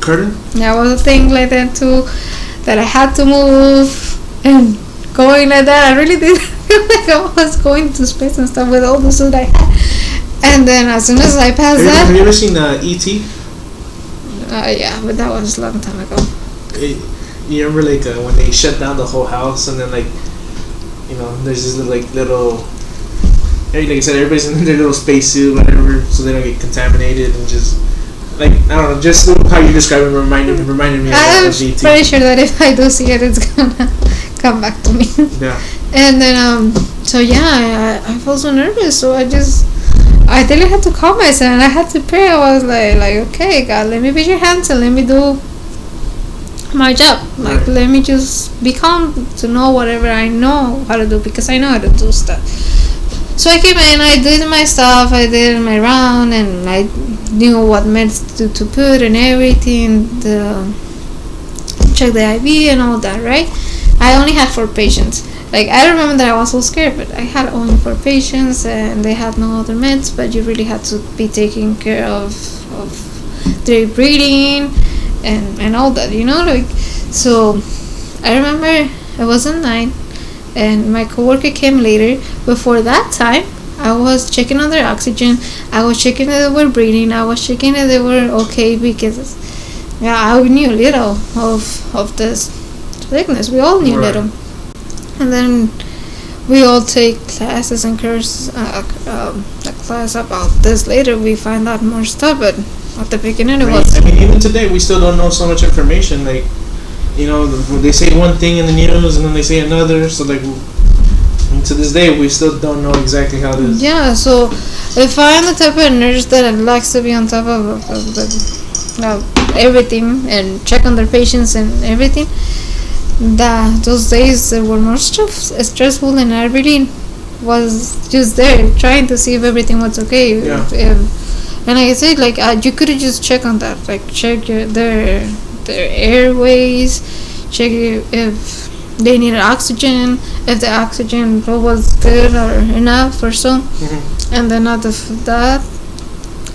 Curtain. There was a thing like that too that I had to move and going like that. I really did feel like I was going to space and stuff with all the suit I had. And then as soon as I Have passed that. have you ever seen uh, E.T.? uh, yeah, but that was a long time ago. It, you remember like uh, when they shut down the whole house and then like, you know, there's this like little. Like I said, everybody's in their little spacesuit, whatever, so they don't get contaminated and just like I don't know, just how you describe it reminded reminded me of, I'm E.T. pretty sure that if I do see it, it's gonna come back to me. Yeah. And then, um, so yeah, I, I I felt so nervous, so I just, I really had to calm myself and I had to pray. I was like, like, okay, God, let me be your hands and let me do my job. Like, Right. let me just be calm to know whatever I know how to do because I know how to do stuff. So I came in, I did my stuff, I did my round, and I knew what meds to, to put and everything. The check the IV and all that, right? I only had four patients. Like I remember that I was so scared, but I had only four patients and they had no other meds. But you really had to be taking care of of their breathing and and all that, you know. Like so, I remember it was at night, and my coworker came later. Before that time, I was checking on their oxygen. I was checking if they were breathing. I was checking if they were okay because yeah, I knew little of of this sickness. We all knew Right. little, and then we all take classes and course uh, um, a class about this later. We find out more stuff, but at the beginning it was I mean, even today we still don't know so much information. Like, you know, they say one thing in the news and then they say another. So like, to this day we still don't know exactly how this. yeah. So if I'm the type of nurse that likes to be on top of, of, of the, of everything and check on their patients and everything, that those days were more stress, stressful, and I really was just there trying to see if everything was okay. Yeah. If, if, and like I said, like uh, you could just check on that, like check your, their their airways, check if if they needed oxygen, if the oxygen was good or enough or so. Mhm. And then after that,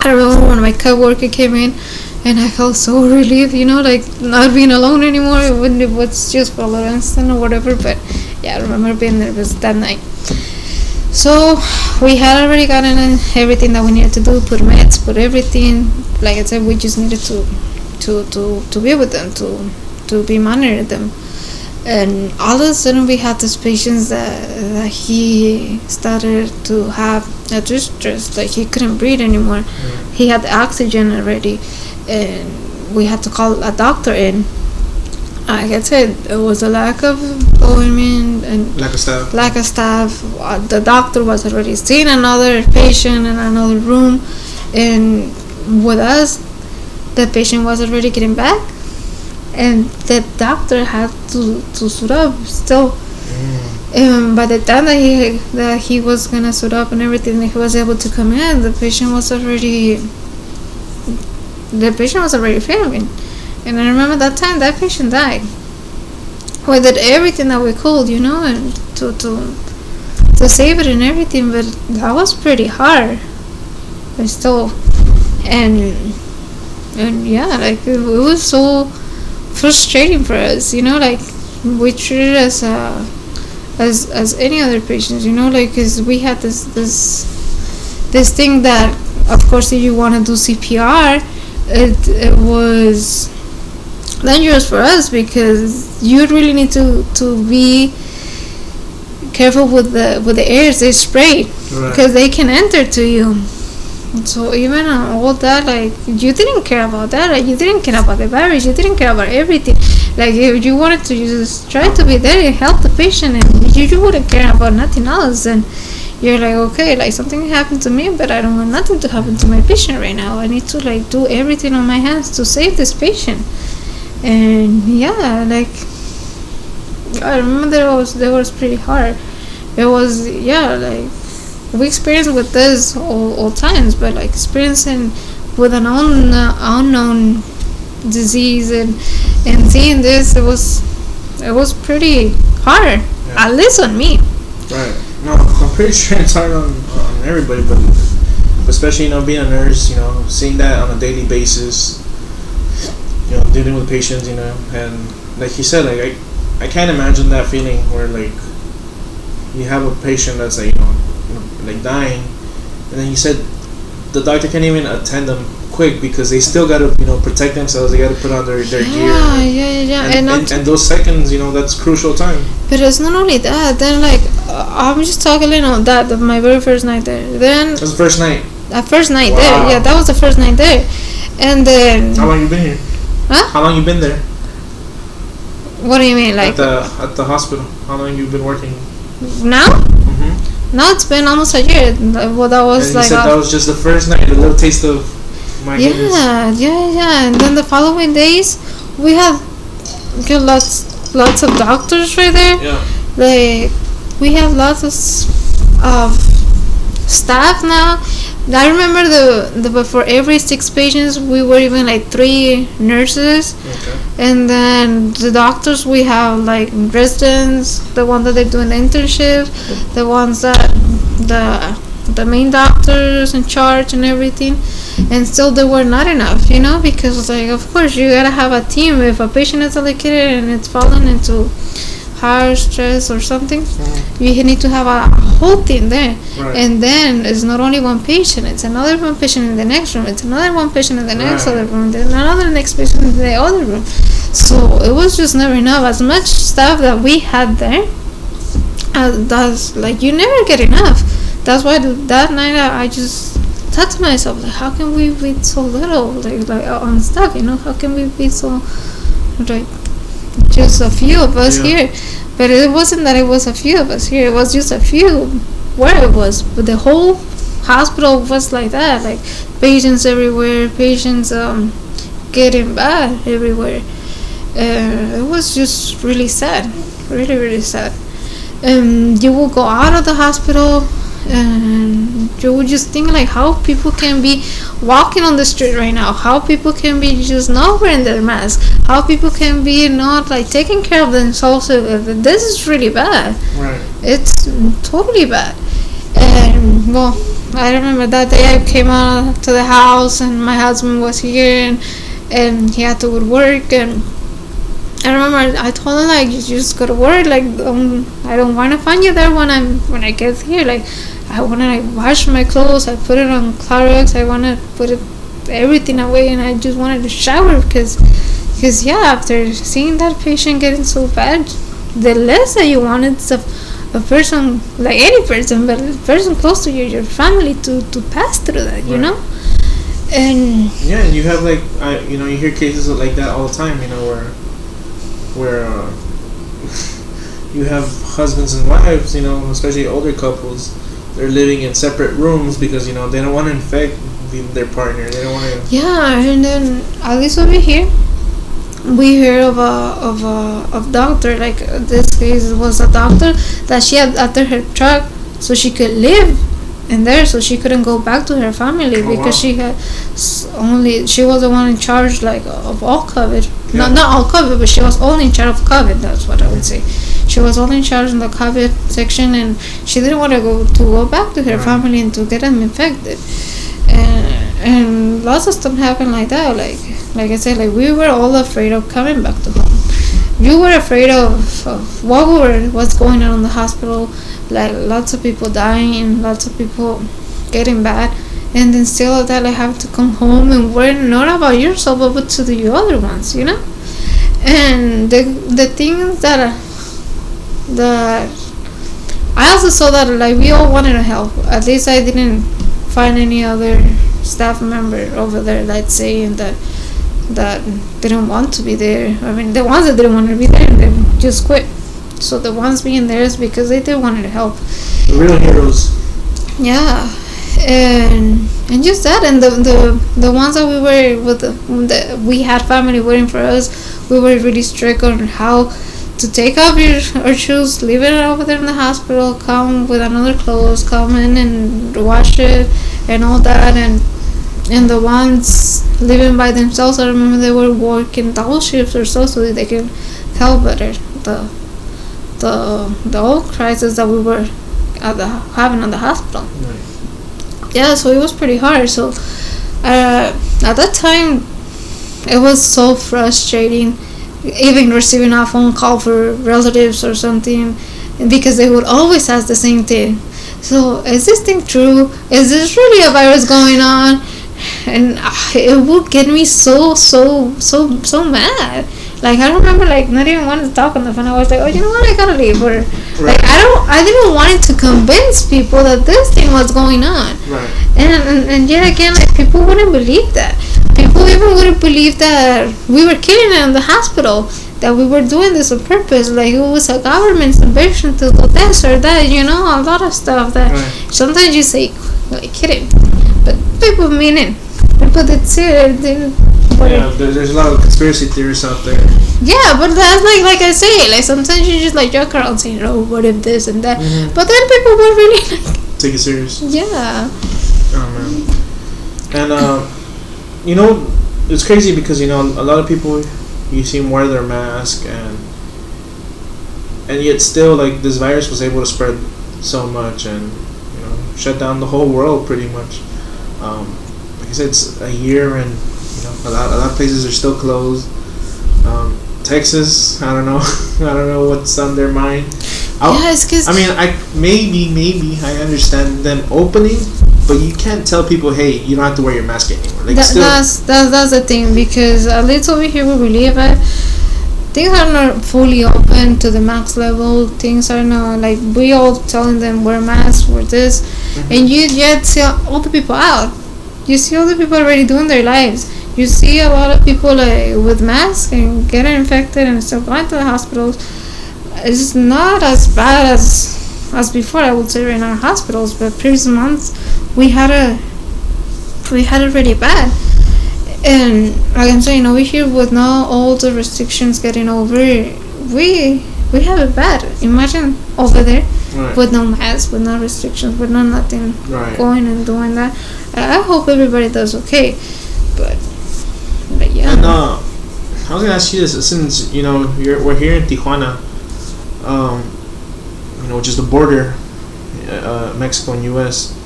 I remember when my coworker came in, and I felt so relieved, you know, like not being alone anymore. When it was just for a little instant or whatever, but yeah, I remember being nervous that night. So we had already gotten everything that we needed to do, put meds, put everything. Like I said, we just needed to to to to be with them, to to be monitoring them. And all of a sudden, we had this patient that, that he started to have a distress, like he couldn't breathe anymore. He had oxygen already, and we had to call a doctor in. Like I said, it was a lack of ointment and Lack of staff. lack of staff. Uh, the doctor was already seeing another patient in another room, and with us, the patient was already getting back, and the doctor had to to suit up still. um, by the time that he that he was gonna suit up and everything, that he was able to come in, the patient was already the patient was already failing, and I remember that time that patient died. We did everything that we could, you know, and to to to save it and everything, but that was pretty hard. But still, and and yeah, like it was so frustrating for us, you know, like we treated as a as as any other patients you know like because we had this this this thing that of course if you want to do cpr it, it was dangerous for us because you really need to to be careful with the with the airs they spray Right. because they can enter to you so even on all that like you didn't care about that like, you didn't care about the virus you didn't care about everything. Like if you wanted to just try to be there and help the patient and you, you wouldn't care about nothing else. And you're like okay like something happened to me but i don't want nothing to happen to my patient right now. I need to like do everything on my hands to save this patient. And yeah like i remember that was that was pretty hard. It was yeah like we experience with this all, all times but like experiencing with an unknown, unknown disease and and seeing this it was it was pretty hard Yeah. at least on me Right. No, I'm pretty sure it's hard on, on everybody, but especially you know being a nurse, you know, seeing that on a daily basis, you know, dealing with patients, you know, and like you said, like I, I can't imagine that feeling where like you have a patient that's like you know like dying, and then you said the doctor can't even attend them quick because they still gotta you know protect themselves. They gotta put on their their yeah gear. yeah yeah yeah And, and, and, and those seconds, you know, that's crucial time. But it's not only that. Then like uh, I'm just talking on that of my very first night there. Then That's the first night. that first night Wow. there, yeah, that was the first night there. And then How long you been here? Huh? How long you been there? what do you mean, like at the at the hospital. How long you been working? now? Now it's been almost a year. Well, that was you like said uh, that was just the first night, a little taste of my goodness. yeah, yeah, yeah. And then the following days we have get lots lots of doctors right there. Yeah. like we have lots of, of staff now. I remember the, the but for every six patients we were even like three nurses. Okay. and then the doctors we have like residents the ones that they're doing internship the ones that the the main doctors in charge and everything. And still there were not enough you know because like of course you gotta have a team. If a patient is allocated and it's fallen into higher stress or something Mhm. you need to have a whole team there Right. and then it's not only one patient it's another one patient in the next room it's another one patient in the next Right. other room then another next patient in the other room so it was just never enough as much stuff that we had there uh, that's like you never get enough that's why th- that night I, I just thought to myself like how can we be so little like like uh, on stuff you know how can we be so like just a few of us Yeah. here but it wasn't that it was a few of us here it was just a few where it was but the whole hospital was like that like patients everywhere patients um getting bad everywhere uh, it was just really sad really really sad um you will go out of the hospital and you would just think like how people can be walking on the street right now? How people can be just not wearing their mask? How people can be not like taking care of themselves? This is really bad. Right. it's totally bad. And well, I remember that day I came out to the house and my husband was here and and he had to go to work. And I remember I told him like you just go to work. Like um, I don't want to find you there when I'm when I get here. Like I want to like wash my clothes I put it on Clorox I want to put it everything away and I just wanted to shower because because yeah after seeing that patient getting so bad the less that you want it's a, a person like any person but a person close to you your family to to pass through that you Right. know and Yeah, and you have like I, you know, you hear cases like that all the time. You know, where where uh, you have husbands and wives. You know, especially older couples. They're living in separate rooms because you know they don't want to infect their partner. They don't want to. Yeah, and then at least over here, we heard of a of a of doctor like uh, this case was a doctor that she had after her truck so she could live in there so she couldn't go back to her family Oh, because wow. she had only she was the one in charge like of all COVID Yeah. not not all COVID but she was only in charge of COVID that's what I would say she was only in charge in the COVID section and she didn't want to go to go back to her Right. family and to get them infected. And and lots of stuff happened like that like like I said like we were all afraid of coming back to home. You were afraid of, of what were what's going on in the hospital like lots of people dying lots of people getting bad and then still of that like have to come home and worry not about yourself but to the other ones you know? And the the things that that I also saw that like we all wanted to help at least I didn't find any other staff member over there let's say and that that didn't want to be there. I mean, the ones that didn't want to be there, they just quit. So the ones being there is because they did wanted to help. The real heroes. Yeah, and and just that, and the the the ones that we were with, the, the we had family waiting for us. We were really strict on how to take off your our shoes, leave it over there in the hospital, come with another clothes, come in and wash it, and all that, and and the ones living by themselves, I remember they were working double shifts or so, so that they can help better the the the old crisis that we were at the having at the hospital. Right. Yeah, so it was pretty hard. So uh, at that time, it was so frustrating, even receiving a phone call for relatives or something, because they would always ask the same thing. So is this thing true? Is this really a virus going on? and uh, it would get me so so so so mad like i remember like not even wanting to talk on the phone i was like oh you know what i gotta leave or like i don't i didn't want to convince people that this thing was going on Right. and, and and yet again like people wouldn't believe that people even wouldn't believe that we were killing them in the hospital that we were doing this on purpose like it was a government subversion to do this or that you know a lot of stuff that Right. sometimes you say like kidding but people mean it people that say it Yeah, there, there's a lot of conspiracy theorists out there. yeah, but that's like like I say, like sometimes you just like joke around saying, "Oh, what if this and that," Mhm. but then people were really like, Take it serious. "Yeah, Oh man. And uh, you know, it's crazy because you know a lot of people you see them wear their mask and and yet still like this virus was able to spread so much and you know shut down the whole world pretty much. Um, like I said, it's a year and you know a lot a lot of places are still closed. Um, Texas, I don't know, I don't know what's on their mind. I'll- yeah." It's because I mean, I maybe maybe I understand them opening, but you can't tell people, hey, you don't have to wear your mask anymore. Like that, still, that's that's that's the thing because at least over here where we live things are not fully open to the max level. Things are not like we all telling them wear masks, wear this, Mhm. and you yet see all the people out. You see all the people already doing their lives. You see a lot of people like with masks and getting infected and still going to the hospitals. It's not as bad as as before. I would say in our hospitals, but previous months we had a we had it really bad. And like I'm saying, over here with now all the restrictions getting over, we we have it bad. Imagine over there right, with no masks, with no restrictions, with no nothing right. going and doing that. I hope everybody does okay, but but yeah. And uh, I was gonna ask you this since you know you're we're here in Tijuana, um, you know, which is the border, uh, Mexico and U.S.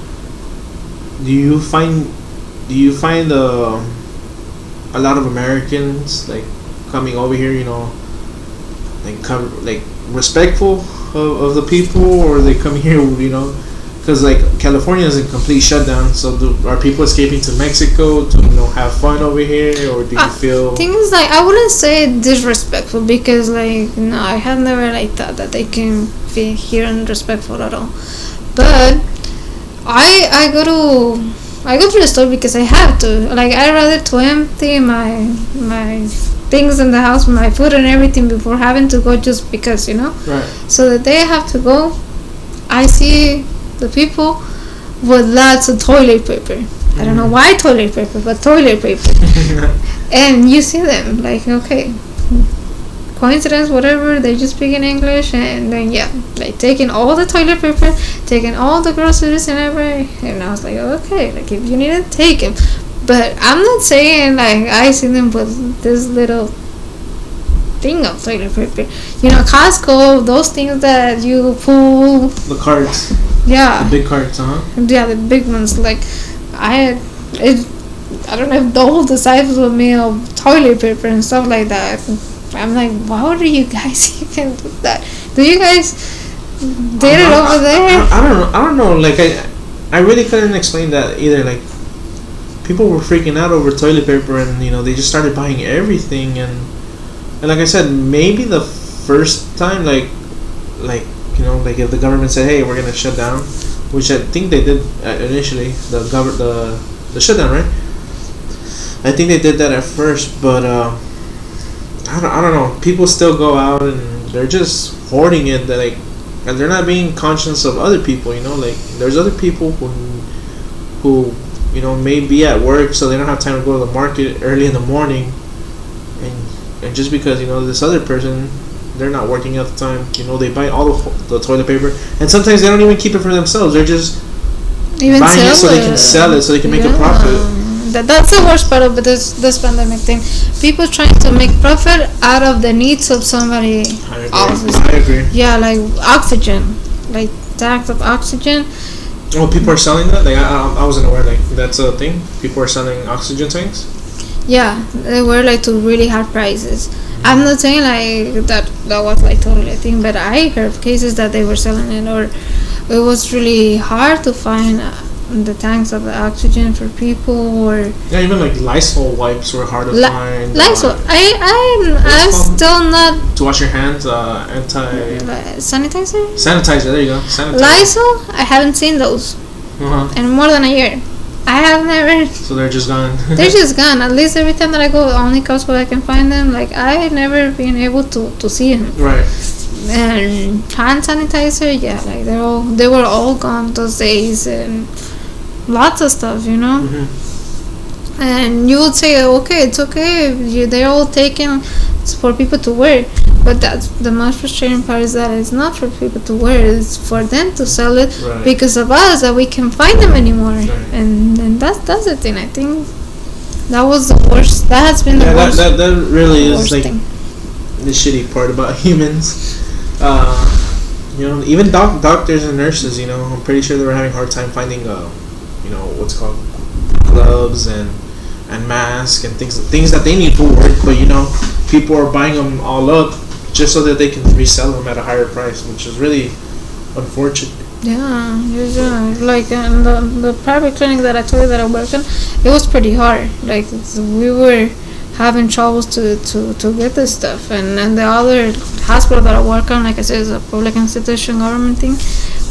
Do you find do you find uh, a lot of Americans like coming over here? You know, like come like respectful of, of the people, or they come here? You know. Because like California is in complete shutdown, so do, are people escaping to Mexico to you know have fun over here, or do you Uh, feel? Things like I wouldn't say disrespectful because like no, I have never like thought that they can be here and respectful at all. But I I go to I go to the store because I have to. Like I rather to empty my my things in the house, my food and everything before having to go just because you know. Right. So the day I have to go, I see the people with lots of toilet paper. I don't know mm. why toilet paper, but toilet paper and you see them like okay coincidence, whatever. They just speak in English, and then yeah, like taking all the toilet paper, taking all the groceries and everything. And I was like, okay, like if you need it, take it. But I'm not saying like I see them with this little thing of toilet paper. You know, Costco, those things that you pull. The carts, Yeah, the big carts, huh? yeah, the big ones. Like I had it. I don't know, if the whole size of me of toilet paper and stuff like that. I'm like, why do you guys even do that? Do you guys did it over there? I, I don't know. I don't know. Like I, I really couldn't explain that either. Like people were freaking out over toilet paper, and you know they just started buying everything, and and like I said, maybe the first time, like like you know, like if the government said, hey, we're gonna shut down, which I think they did uh, initially, the government the the shutdown, right? I think they did that at first, but uh, I don't, I don't know. People still go out and they're just hoarding it. That like, and they're not being conscious of other people. You know, like there's other people who, who, you know, may be at work, so they don't have time to go to the market early in the morning, and and just because you know this other person. They're not working at the time. You know, they buy all the, the toilet paper, and sometimes they don't even keep it for themselves. They're just Even buying it so they can sell it, so they can make a profit. That, that's the worst part of this this pandemic thing. People trying to make profit out of the needs of somebody I agree. else's. I agree. Yeah, like oxygen, like tanks of oxygen. Oh, people are selling that. Like I, I, I wasn't aware. Like that's a thing. People are selling oxygen tanks. Yeah, they were like to really high prices. I'm not saying like that that was like totally a thing, but I heard cases that they were selling it, or it was really hard to find uh, the tanks of the oxygen for people, or Yeah, even like Lysol wipes were hard to Li- find. Lysol. uh, I I'm I'm still not to wash your hands. Uh, anti uh, sanitizer. sanitizer. There you go. Sanitizer. Lysol. I haven't seen those Uh-huh. in more than a year. I have never. So they're just gone. They're just gone. At least every time that I go, only Costco I can find them. Like I never been able to to see them. right. And hand sanitizer, yeah, like they're all they were all gone those days, and lots of stuff, you know. hmm And you would say, okay, it's okay. You, they're all taken it's for people to wear, but that's the most frustrating part is that it's not for people to wear. It's for them to sell it Right. because of us that we can't find them anymore. Right. And and that's that's the thing. I think that was the worst. That has been the Yeah, that, worst. that that really is like thing. the shitty part about humans. Uh, you know, even doc- doctors and nurses. You know, I'm pretty sure they were having a hard time finding, uh, you know, what's called gloves and and masks and things things that they need for work. But you know, people are buying them all up just so that they can resell them at a higher price, which is really unfortunate. Yeah, yeah, like um, the the private clinic that I told you that I worked in, it was pretty hard. Like we were having troubles to, to, to get this stuff, and and the other hospital that I work on, like I said, is a public institution government thing.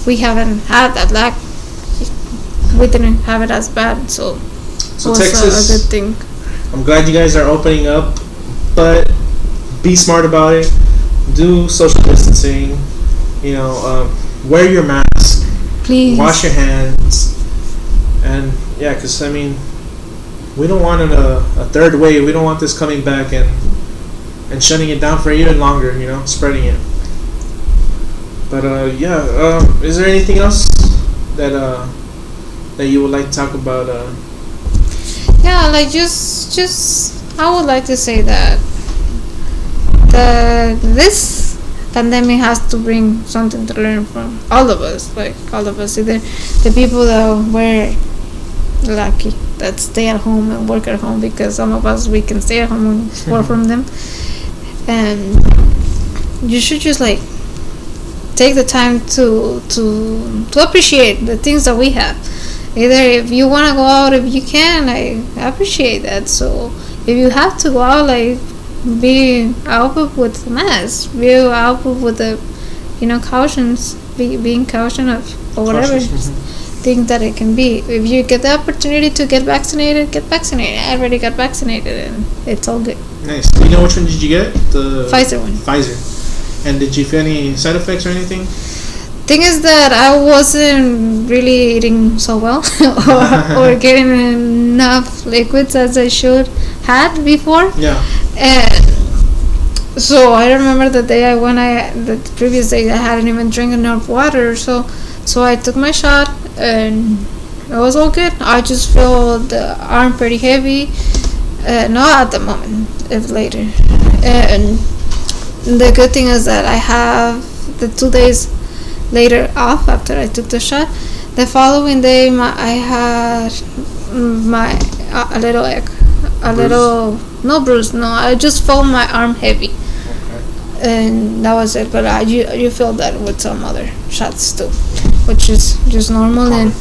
We haven't had that. Like we didn't have it as bad, so So was Texas, a, good thing. I'm glad you guys are opening up, but be smart about it. Do social distancing. You know, um, wear your mask, Please. wash your hands, and yeah, because I mean, we don't want an, a, a third wave. We don't want this coming back and and shutting it down for even longer. You know, spreading it. But uh, yeah, um, is there anything else that uh, that you would like to talk about? Uh, yeah like just just i would like to say that the this pandemic has to bring something to learn from all of us like all of us either the people that were lucky that stay at home and work at home because some of us we can stay at home and work from them and you should just like take the time to to to appreciate the things that we have either if you want to go out if you can i appreciate that so if you have to go out like be out with the mask be out with the you know cautions be being caution of or whatever mm-hmm. thing that it can be if you get the opportunity to get vaccinated get vaccinated i already got vaccinated and it's all good Nice. You know which one did you get? The pfizer one Pfizer. And did you feel any side effects or anything? Thing is that I wasn't really eating so well or, or getting enough liquids as I should had before Yeah. and so I remember the day I went. I the previous day I hadn't even drank enough water. So so I took my shot and it was all good. I just feel the arm pretty heavy. Uh, not at the moment, if later. And the good thing is that I have the two days later off after I took the shot. The following day, my I had my uh, a little egg, a Bruise? little no bruise. No, I just felt my arm heavy, Okay. and that was it. But I you you feel that with some other shots too, which is just normal and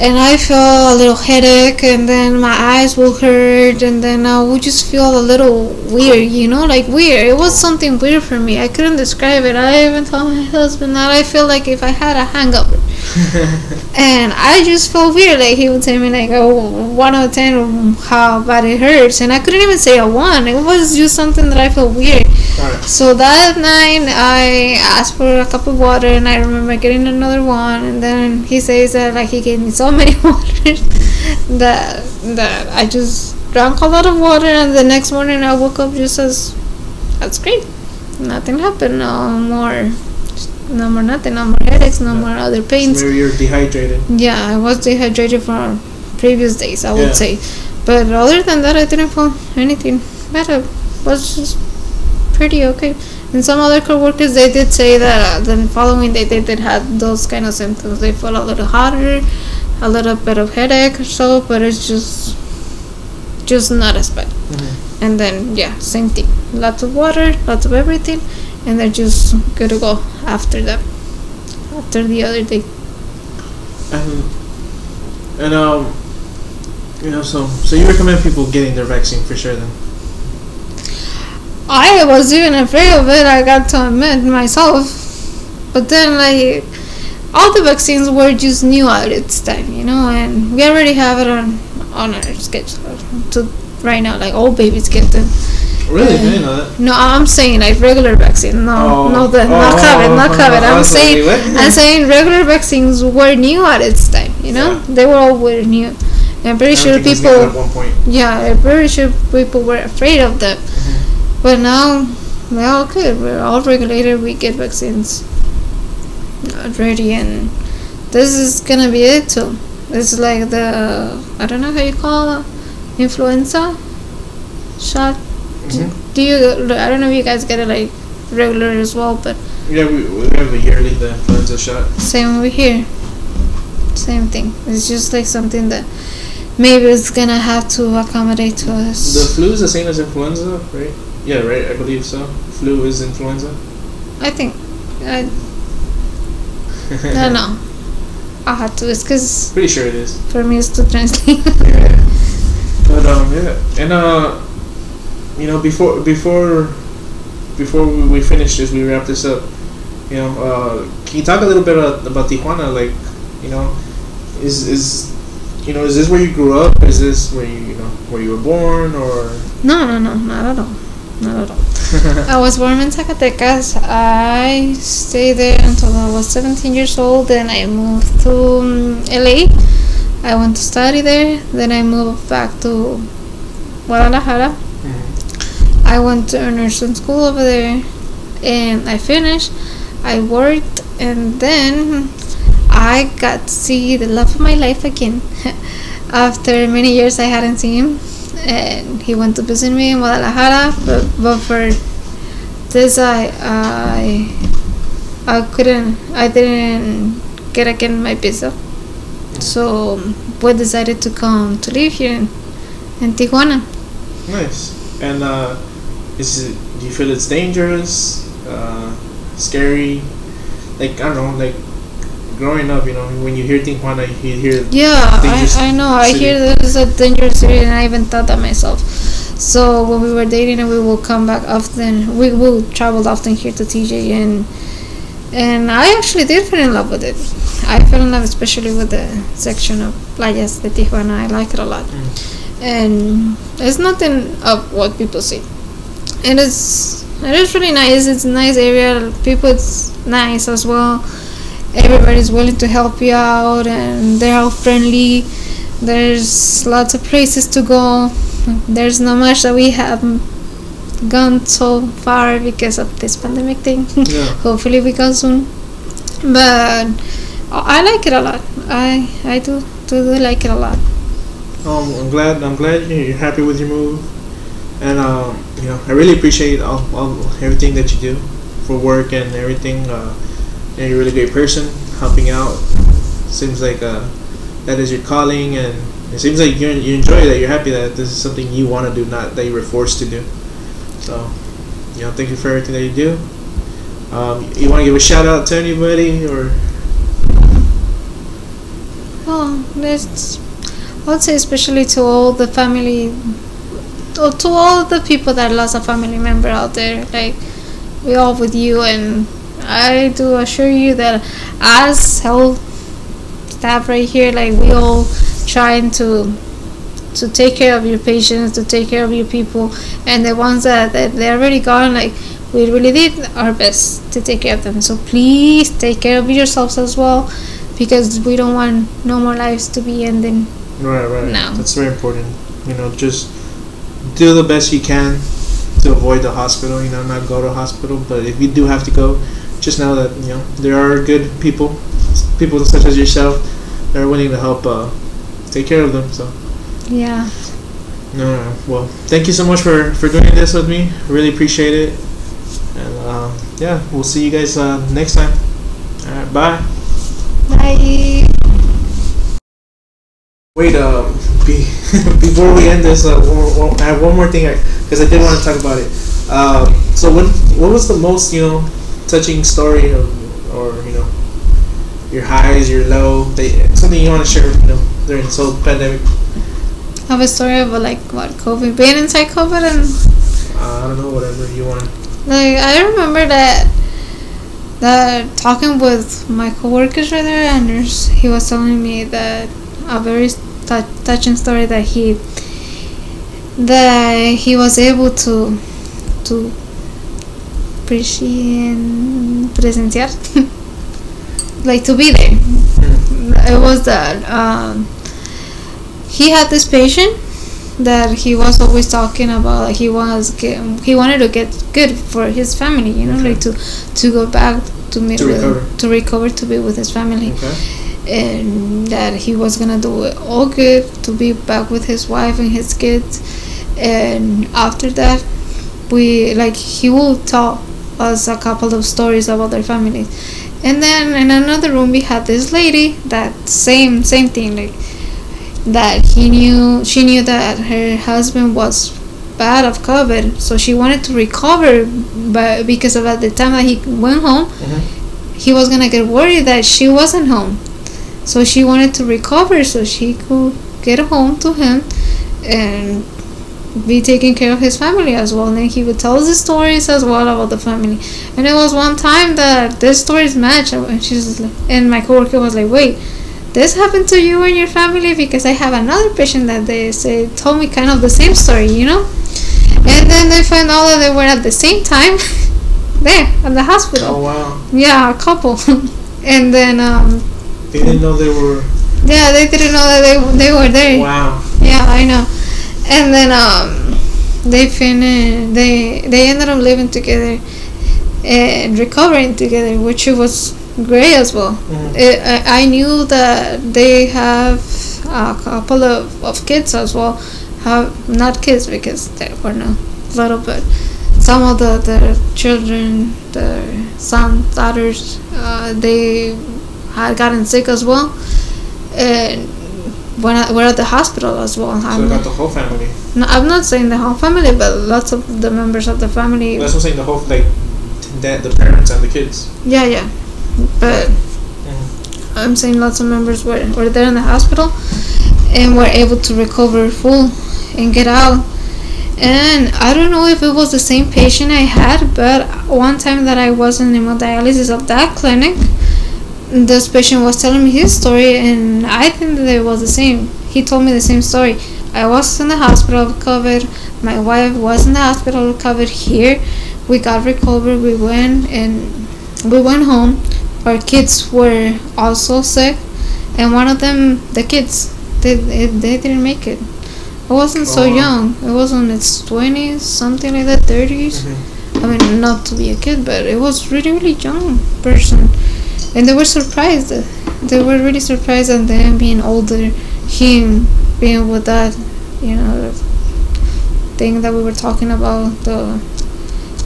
and I feel a little headache, and then my eyes will hurt, and then I would just feel a little weird, you know, like weird. It was something weird for me. I couldn't describe it. I even told my husband that I feel like if I had a hangover, and I just felt weird. Like he would tell me like, oh, one out of ten, how bad it hurts, and I couldn't even say a one. It was just something that I felt weird. So that night, I asked for a cup of water, and I remember getting another one. And then he says that like he gave me so many waters that that I just drank a lot of water, and the next morning I woke up just as that's great. Nothing happened. No more, no more nothing. No more headaches. No Yeah. more other pains. maybe you're dehydrated. Yeah, I was dehydrated for previous days. I Yeah. would say, but other than that, I didn't feel anything bad. I was just pretty okay. And some other coworkers, they did say that uh, the following day they did have those kind of symptoms. They felt a little hotter, a little bit of headache or so, but it's just, just not as bad. Mhm. And then yeah, same thing. Lots of water, lots of everything, and they're just good to go after that. After the other day. And and um, you know, so so you recommend people getting their vaccine for sure then. I was even afraid of it, I got to admit myself. But then, like, all the vaccines were just new at its time, you know, and we already have it on, on our schedule to right now, like, all babies get them. Really, didn't know that. No, I'm saying, like, regular vaccine. No, Oh. no, the, not Oh, COVID, not oh, oh, COVID. I I'm oh, saying. I'm saying regular vaccines were new at its time, you know? Yeah. They were all were new. I'm pretty sure don't think it was people. at one point. Yeah, I'm pretty sure people were afraid of them. Mm-hmm. But now we're all good. We're all regulated. We get vaccines already, and this is gonna be it too. It's like the I don't know how you call it, influenza shot. Do you? I don't know if you guys get it like regular as well, but Yeah, we, we have a yearly the influenza shot. same over here. Same thing. It's just like something that maybe it's gonna have to accommodate to us. The flu is the same as influenza, right? Yeah, right. I believe so. Flu is influenza. I think I no no. I had to. It's because Pretty sure it is. for me it's to translate. Yeah. But um, yeah, and uh, you know, before before before we we finish this, we wrap this up. You know, uh, can you talk a little bit about Tijuana? Like, you know, is is you know, is this where you grew up? Is this where you you know where you were born or? no no no not at all. Not at all. I was born in Zacatecas. I stayed there until I was 17 years old. Then I moved to um, LA. I went to study there. Then I moved back to Guadalajara. I went to a nursing school over there and I finished. I worked and then I got to see the love of my life again. After many years I hadn't seen him and he went to visit me in Guadalajara but, but for this I I I couldn't I didn't get again my visa. So we decided to come to live here in, in Tijuana. Nice. And uh, is it? Do you feel it's dangerous? Uh, scary? Like I don't know. Like growing up, you know, when you hear Tijuana, you hear Yeah, I, I know. I hear that it's a dangerous city, and I even thought that myself. So when we were dating, and we will come back often. We will travel often here to TJ, and and I actually did fall in love with it. I fell in love, especially with the section of playas de Tijuana. I like it a lot, Mm. and it's nothing of what people say. It is. It is really nice. It's a nice area. People, it's nice as well everybody's willing to help you out and they're all friendly there's lots of places to go there's not much that we have gone so far because of this pandemic thing. Yeah. Hopefully we go soon. But I like it a lot. I I do do, do like it a lot. Um, I'm glad. I'm glad you're happy with your move, and um, you know, I really appreciate all, all everything that you do for work and everything. Uh, you're a really great person, helping out. Seems like uh, that is your calling, and it seems like you you enjoy that. You're happy that this is something you want to do, not that you were forced to do. So, you know, thank you for everything that you do. Um, you want to give a shout out to anybody or? Well, there's, I would say especially to all the family, to, to all the people that lost a family member out there. Like, we all with you, and I do assure you that as health staff right here, like we all trying to to take care of your patients, to take care of your people, and the ones that, that they're already gone, like we really did our best to take care of them. So please take care of yourselves as well, because we don't want no more lives to be ending. Right, right. No. That's very important. You know, just do the best you can to avoid the hospital. You know, not go to hospital. But if you do have to go, just know that you know there are good people, people such as yourself, that are willing to help uh, take care of them. So, Yeah. no, no, no. Well, thank you so much for for doing this with me. Really appreciate it. And uh, yeah, we'll see you guys uh, next time. All right, bye. Bye. Wait, um, be, before we end this, uh, one, one, I have one more thing because I, did want to talk about it. Um, so, what what was the most you know touching story of, or you know your highs, your low, they, something you want to share you know during this whole pandemic? I have a story about like what COVID, being inside COVID, and Uh, I don't know, whatever you want. like I remember that that talking with my coworkers right there, and he was telling me that a very touching story that he that he was able to to presenciar like to be there it was that um, he had this patient that he was always talking about like he was get, he wanted to get good for his family you know Okay. like to to go back to meet To with recover. to recover to be with his family Okay. And that he was gonna do it all good to be back with his wife and his kids. And after that we like he will tell us a couple of stories about their families and then in another room we had this lady that same same thing like that he knew she knew that her husband was bad of covid so she wanted to recover but because of at the time that he went home Mhm. he was gonna get worried that she wasn't home so she wanted to recover so she could get home to him and be taking care of his family as well. And then he would tell the stories as well about the family. And it was one time that the stories matched, and she's like, and my coworker was like, "Wait, this happened to you and your family?" Because I have another patient that they say told me kind of the same story, you know. And then they found out that they were at the same time there at the hospital. Oh wow! Yeah, a couple. and then um, They didn't know they were. yeah, they didn't know that they they were there. Wow. Yeah, I know. And then um, they finished. They they ended up living together and recovering together, which was great as well. Mhm. It, I, I knew that they have a couple of, of kids as well. Have not kids because they were not little, but some of the, the children, the sons, daughters, uh, they had gotten sick as well, and when I, we're at the hospital as well. So I'm not, got the whole family. no, I'm not saying the whole family, but lots of the members of the family. That's what I'm saying. The whole like, dad, the parents and the kids. Yeah, yeah, but Mhm. I'm saying lots of members were, were there in the hospital and were able to recover full and get out. And I don't know if it was the same patient I had, but one time that I was in hemodialysis of that clinic, this patient was telling me his story, and I think that it was the same. He told me the same story. I was in the hospital with COVID. My wife was in the hospital with COVID here. We got recovered. We went and we went home. Our kids were also sick, and one of them, the kids, they they, they didn't make it. It wasn't so Oh. young. It was in its twenties, something like that, 30s. Mhm. I mean, not to be a kid, but it was really, really young person, and they were surprised. They were really surprised at them being older, him being with that, you know, thing that we were talking about, the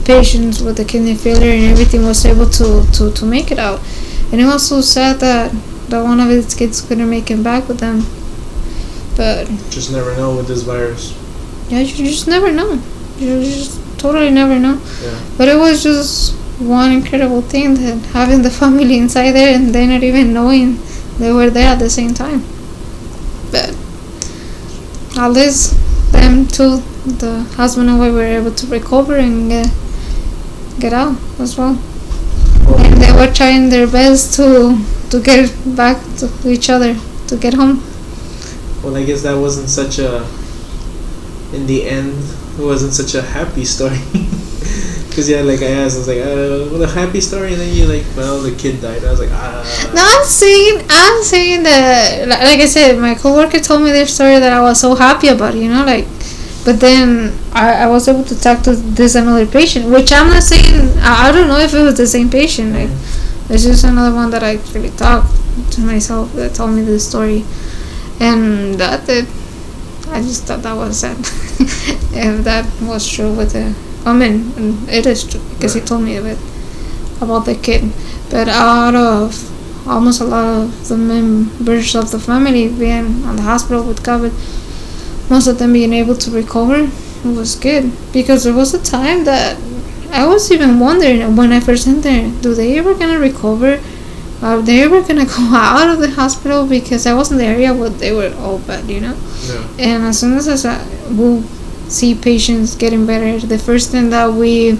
patients with the kidney failure and everything was able to to to make it out, and it was so sad that that one of his kids couldn't make it back with them, but Just never know with this virus. yeah, you just never know. You just totally never know. Yeah. But it was just one incredible thing that having the family inside there and they not even knowing they were there at the same time. But at least them two, the husband and wife, were able to recover and get, get out as well. And they were trying their best to to get back to each other, to get home. Well, I guess that wasn't such a. In the end, it wasn't such a happy story. Because yeah, like I asked, I was like, uh, well, a happy story, and then you like, well, the kid died. I was like, ah. No, I'm saying, I'm saying that, like I said, my coworker told me their story that I was so happy about, you know, like, but then I, I was able to talk to this another patient, which I'm not saying, I, I don't know if it was the same patient, like, it's just another one that I actually talked to myself that told me this story, and that it, I just thought that was sad, if that was true with the, I mean, and it is true, because he told me it, about the kid, but out of almost a lot of the members of the family being on the hospital with COVID, most of them being able to recover was good because there was a time that I was even wondering when I first went there, do they ever gonna recover? Are they ever gonna go out of the hospital? Because I was in the area where they were all bad, you know. Yeah. And as soon as I saw, we'll see patients getting better, the first thing that we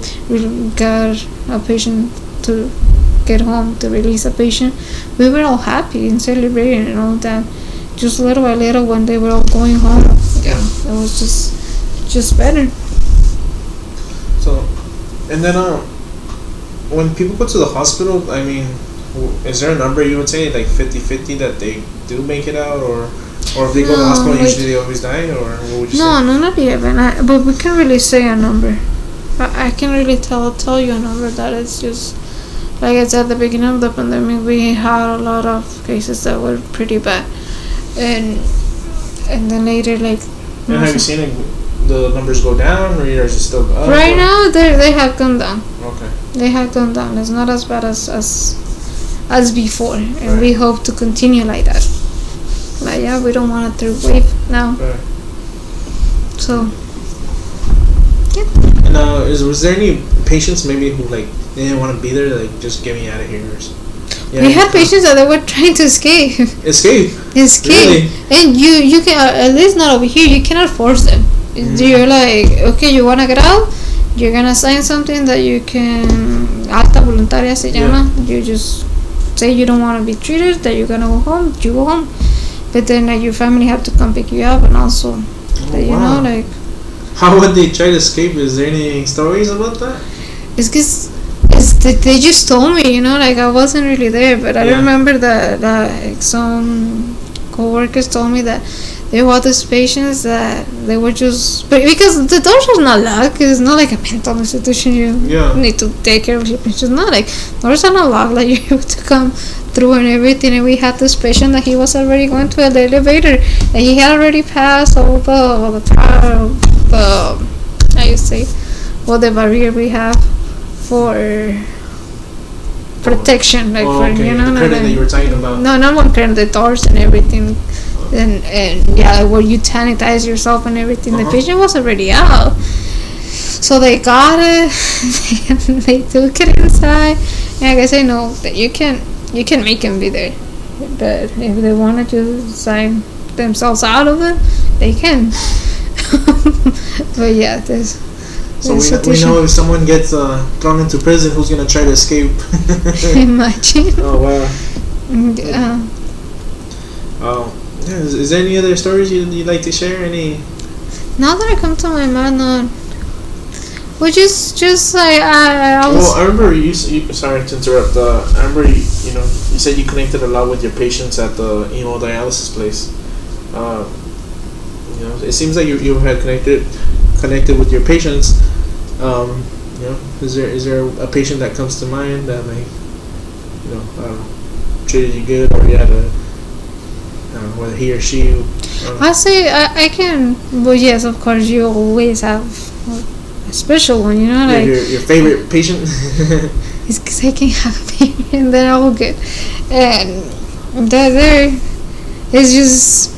got a patient to get home to release a patient, we were all happy and celebrating and all that. Just little by little, when they were all going home, Yeah. it was just just better. So, and then um, when people go to the hospital, I mean, is there a number you would say like 50-50 that they do make it out, or or if they go to the hospital, usually they always die, or what would you No, say? no, not even. I, but we can't really say a number. I, I can really tell tell you a number that it's just like I said at the beginning of the pandemic. We had a lot of cases that were pretty bad, and and then later like. And have you seen it, the numbers go down, or is it still up? Right or- now, they they have gone down. Okay. They have gone down. It's not as bad as as as before, and Right. we hope to continue like that. Yeah, we don't want a third wave now. Right. So And uh, is was there any patients maybe who like they didn't want to be there, like just get me out of here? Or yeah, we had patients that they were trying to escape. escape. escape, Really? and you you can uh, at least not over here. You cannot force them. Mhm. You're like, okay, you wanna get out. You're gonna sign something that you can alta voluntaria se Yeah. llama. You just say you don't want to be treated. That you're gonna go home. You go home, but then like, your family have to come pick you up, and also Oh, that, you wow. know like How would they try to escape? Is there any stories about that? it's because. It's th- they just told me, you know, like I wasn't really there, but I Yeah. remember that like some coworkers told me that there were these patients that they were just but because the doors are not locked. It's not like a mental institution. You Yeah. need to take care of your patients. Not like doors are not locked. Like you're able to come through and everything. And we had this patient that he was already going to the elevator, and he had already passed all the all the trial, the used to say, well the barrier we have for protection, like oh, for okay. you know, the no, credit no, that you were talking about. no, not one kind the doors and everything, and and yeah, where you sanitize yourself and everything. The Uh-huh. patient was already out, so they got it. they took it inside. And I guess I know that you can you can make them be there, but if they wanted to sign themselves out of it, they can. but yeah, this. So we, we know if someone gets uh, thrown into prison, who's gonna try to escape? Imagine. oh wow. Mm, Yeah. Oh, yeah, is, is there any other stories you you'd like to share? Any? Now that I come to my mind, no. Which is just like I, I was. Well, I remember you, you. Sorry to interrupt. Uh, I remember you, you know you said you connected a lot with your patients at the hemodialysis place. Uh, you know, it seems like you you have connected connected with your patients. Um, you know, is there is there a patient that comes to mind that like, you know, um, treated you good, or you had a, whether he or she? Uh, I say I, I can. Well, yes, of course, you always have a special one. You know, like your, your favorite patient. it's because I can have a favorite, and they're all good, and they're there. It's just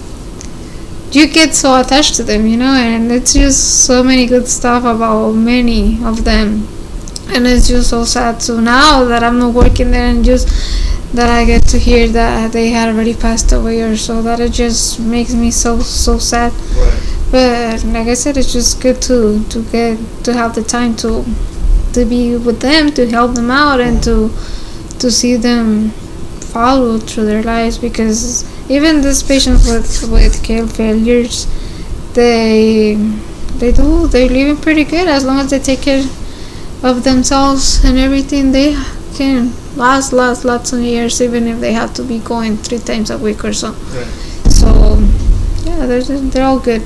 you get so attached to them, you know, and it's just so many good stuff about many of them. And it's just so sad so now that I'm not working there and just that I get to hear that they had already passed away or so that it just makes me so so sad. Right. But like I said, it's just good to to get to have the time to to be with them, to help them out, and to to see them follow through their lives because even these patients with with kidney failures, they they do they're living pretty good as long as they take care of themselves and everything. They can last last lots of years even if they have to be going three times a week or so. Right. So yeah, they're they're all good.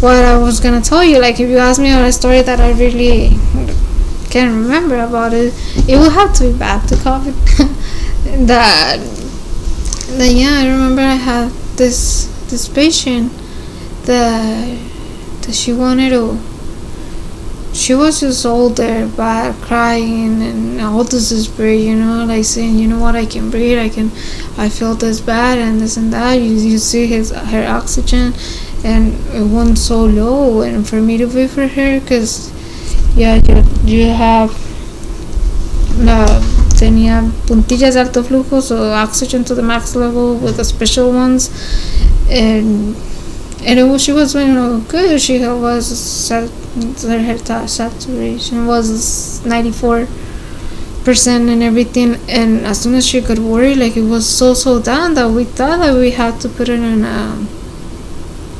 What I was gonna tell you, like if you ask me on a story that I really can't remember about it, it will have to be back to COVID. that that yeah, I remember I had this this patient that that she wanted to she was just older bad crying and all this despair you know like saying you know what? I can breathe. I can i feel this bad and this and that. You, you see his her oxygen and it went so low and for me to wait for her because yeah you, you have uh, tenía puntillas de alto flujo, so oxygen to the max level with the special ones, and and it was, she was doing you know, good. She was set, her saturation was ninety four percent and everything, and as soon as she got worried, like it was so so down that we thought that we had to put her in a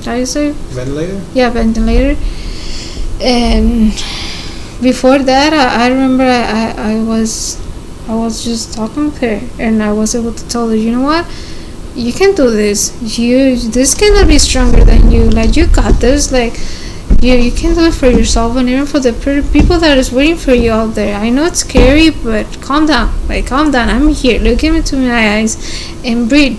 how do you say ventilator? Yeah, ventilator, and before that, I, I remember I, I, I was I was just talking to her and I was able to tell her, you know what? You can do this. You this cannot be stronger than you. Like you got this. Like you you can do it for yourself and even for the people that is waiting for you out there. I know it's scary, but calm down. Like calm down. I'm here. Look into my eyes and breathe.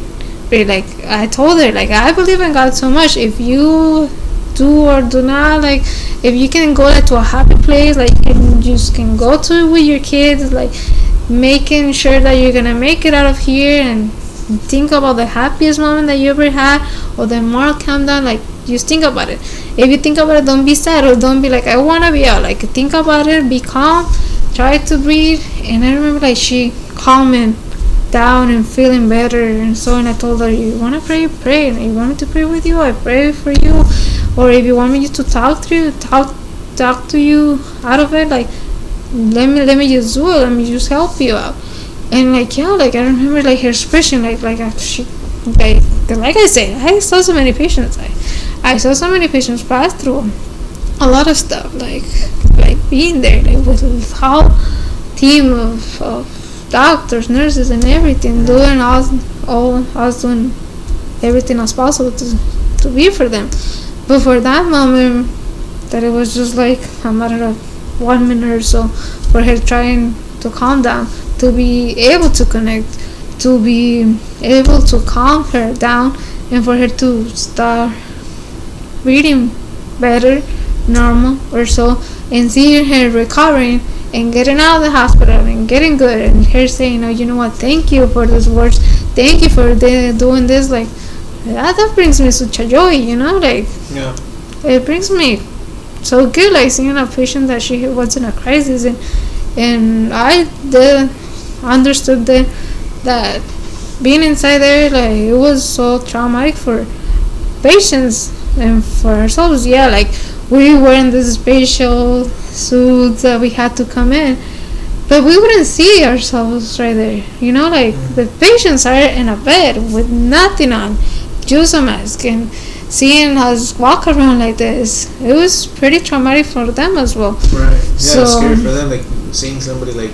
Breathe. Like I told her, like I believe in God so much. If you do or do not like if you can go like, to a happy place like you just can go to with your kids like making sure that you're gonna make it out of here and think about the happiest moment that you ever had or the moral countdown like just think about it if you think about it don't be sad or don't be like i want to be out. Like think about it be calm try to breathe. And i remember like she calming down and feeling better and so and i told her you want to pray pray. And you want me to pray with you i pray for you. Or if you want me to talk to you talk talk to you out of it like let me let me just do it. Let me just help you out. And like yeah like i remember like her expression like like she like like i said i saw so many patients i i saw so many patients pass through a lot of stuff like like being there like with a whole team of, of doctors nurses and everything doing all all us doing everything as possible to to be for them. But for that moment that it was just like a matter of one minute or so for her trying to calm down, to be able to connect, to be able to calm her down, and for her to start reading better, normal or so, and seeing her recovering and getting out of the hospital and getting good, and her saying, "Oh, you know what? Thank you for those words. Thank you for the, doing this." Like that, that brings me such a joy, you know, like yeah. it brings me so good like seeing a patient that she was in a crisis and and I did understood that that being inside there like it was so traumatic for patients and for ourselves yeah like we were in this special suits that we had to come in but we wouldn't see ourselves right there you know like mm-hmm. the patients are in a bed with nothing on just a mask and seeing us walk around like this, it was pretty traumatic for them as well. Right. Yeah, so, it's scary for them, like seeing somebody like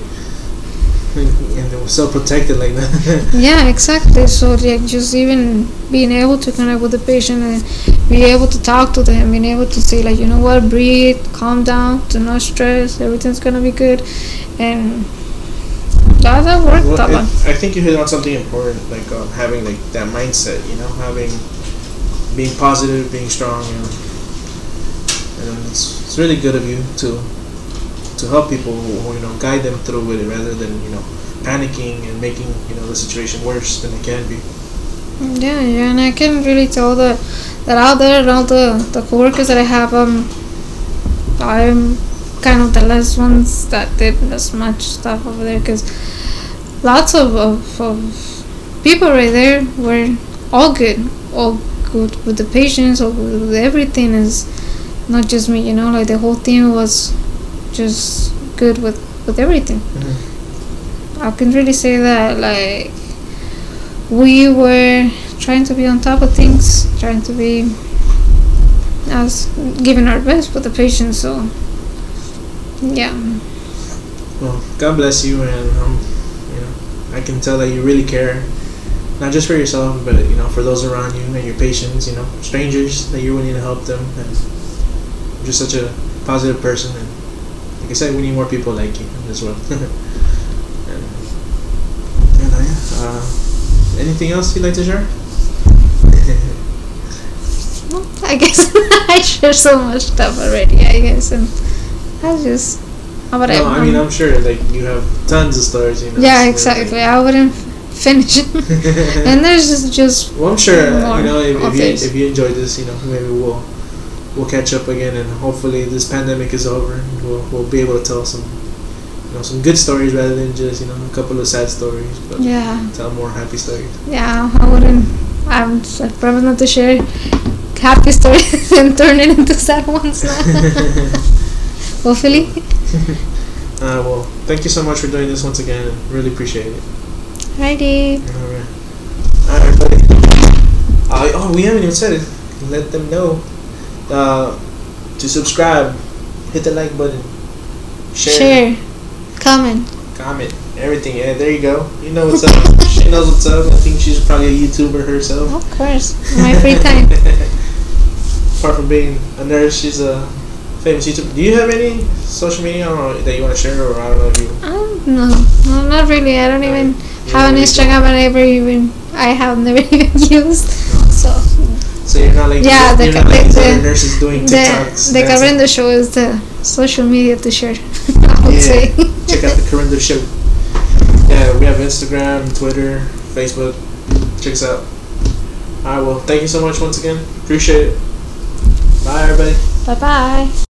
and they were so protected like that. yeah, exactly. So like just even being able to connect with the patient and be able to talk to them, being able to say like, you know what, breathe, calm down, do not stress, everything's gonna be good, and that that worked Well, a it- I think you hit on something important, like um, having like that mindset. You know, having being positive, being strong, you know. and it's, it's really good of you to to help people, or, you know, guide them through with it rather than you know panicking and making you know the situation worse than it can be. Yeah, yeah, and I can really tell that that out there and all the the coworkers that I have, um, I'm kind of the last ones that did as much stuff over there because lots of, of of people right there were all good, all good with the patients, all good with everything. Is not just me, you know, like the whole team was just good with with everything. I can really say that like we were trying to be on top of things, trying to be as giving our best for the patients. So yeah, Well, God bless you, and um, you know, I can tell that you really care, not just for yourself, but you know, for those around you and your patients. You know, strangers that you're willing to help them, and you're just such a positive person. And like I said, we need more people like you as well. and, and uh, uh, anything else you'd like to share? well, I guess I share so much stuff already. I guess, and I just how about no, I mean, I'm sure like you have tons of stories. You know. yeah, so, exactly. I wouldn't finish it. and there's just just Well, I'm sure you know if, if you if you enjoyed this, you know maybe we'll we'll catch up again, and hopefully this pandemic is over. And we'll we'll be able to tell some you know some good stories rather than just you know a couple of sad stories, but yeah. tell more happy stories. Yeah, I wouldn't. I'm I promise not to share happy stories and turn it into sad ones. Hopefully. uh, well, thank you so much for doing this once again, and really appreciate it. Righty. All right, all right, buddy. Uh, oh, we haven't even said it. Let them know uh, to subscribe, hit the like button, share. Share. Comment. comment, everything. Yeah, there you go. You know what's up. she knows what's up. I think she's probably a YouTuber herself. Of course. My free time. Apart from being a nurse, she's a famous YouTuber. Do you have any social media know, that you want to share, or I don't know if you? I don't know. No, not really. I don't even have an Instagram. I never even. I have never even used. So So you're not like Yeah, you're the- not like these the- nurses doing the TikToks. the dancing. Carrendo show is the social media to share. I would Yeah. say. Check out the Carrendo Show. Yeah, we have Instagram, Twitter, Facebook. Check us out. Alright, well, thank you so much once again. Appreciate it. Bye, everybody. Bye bye.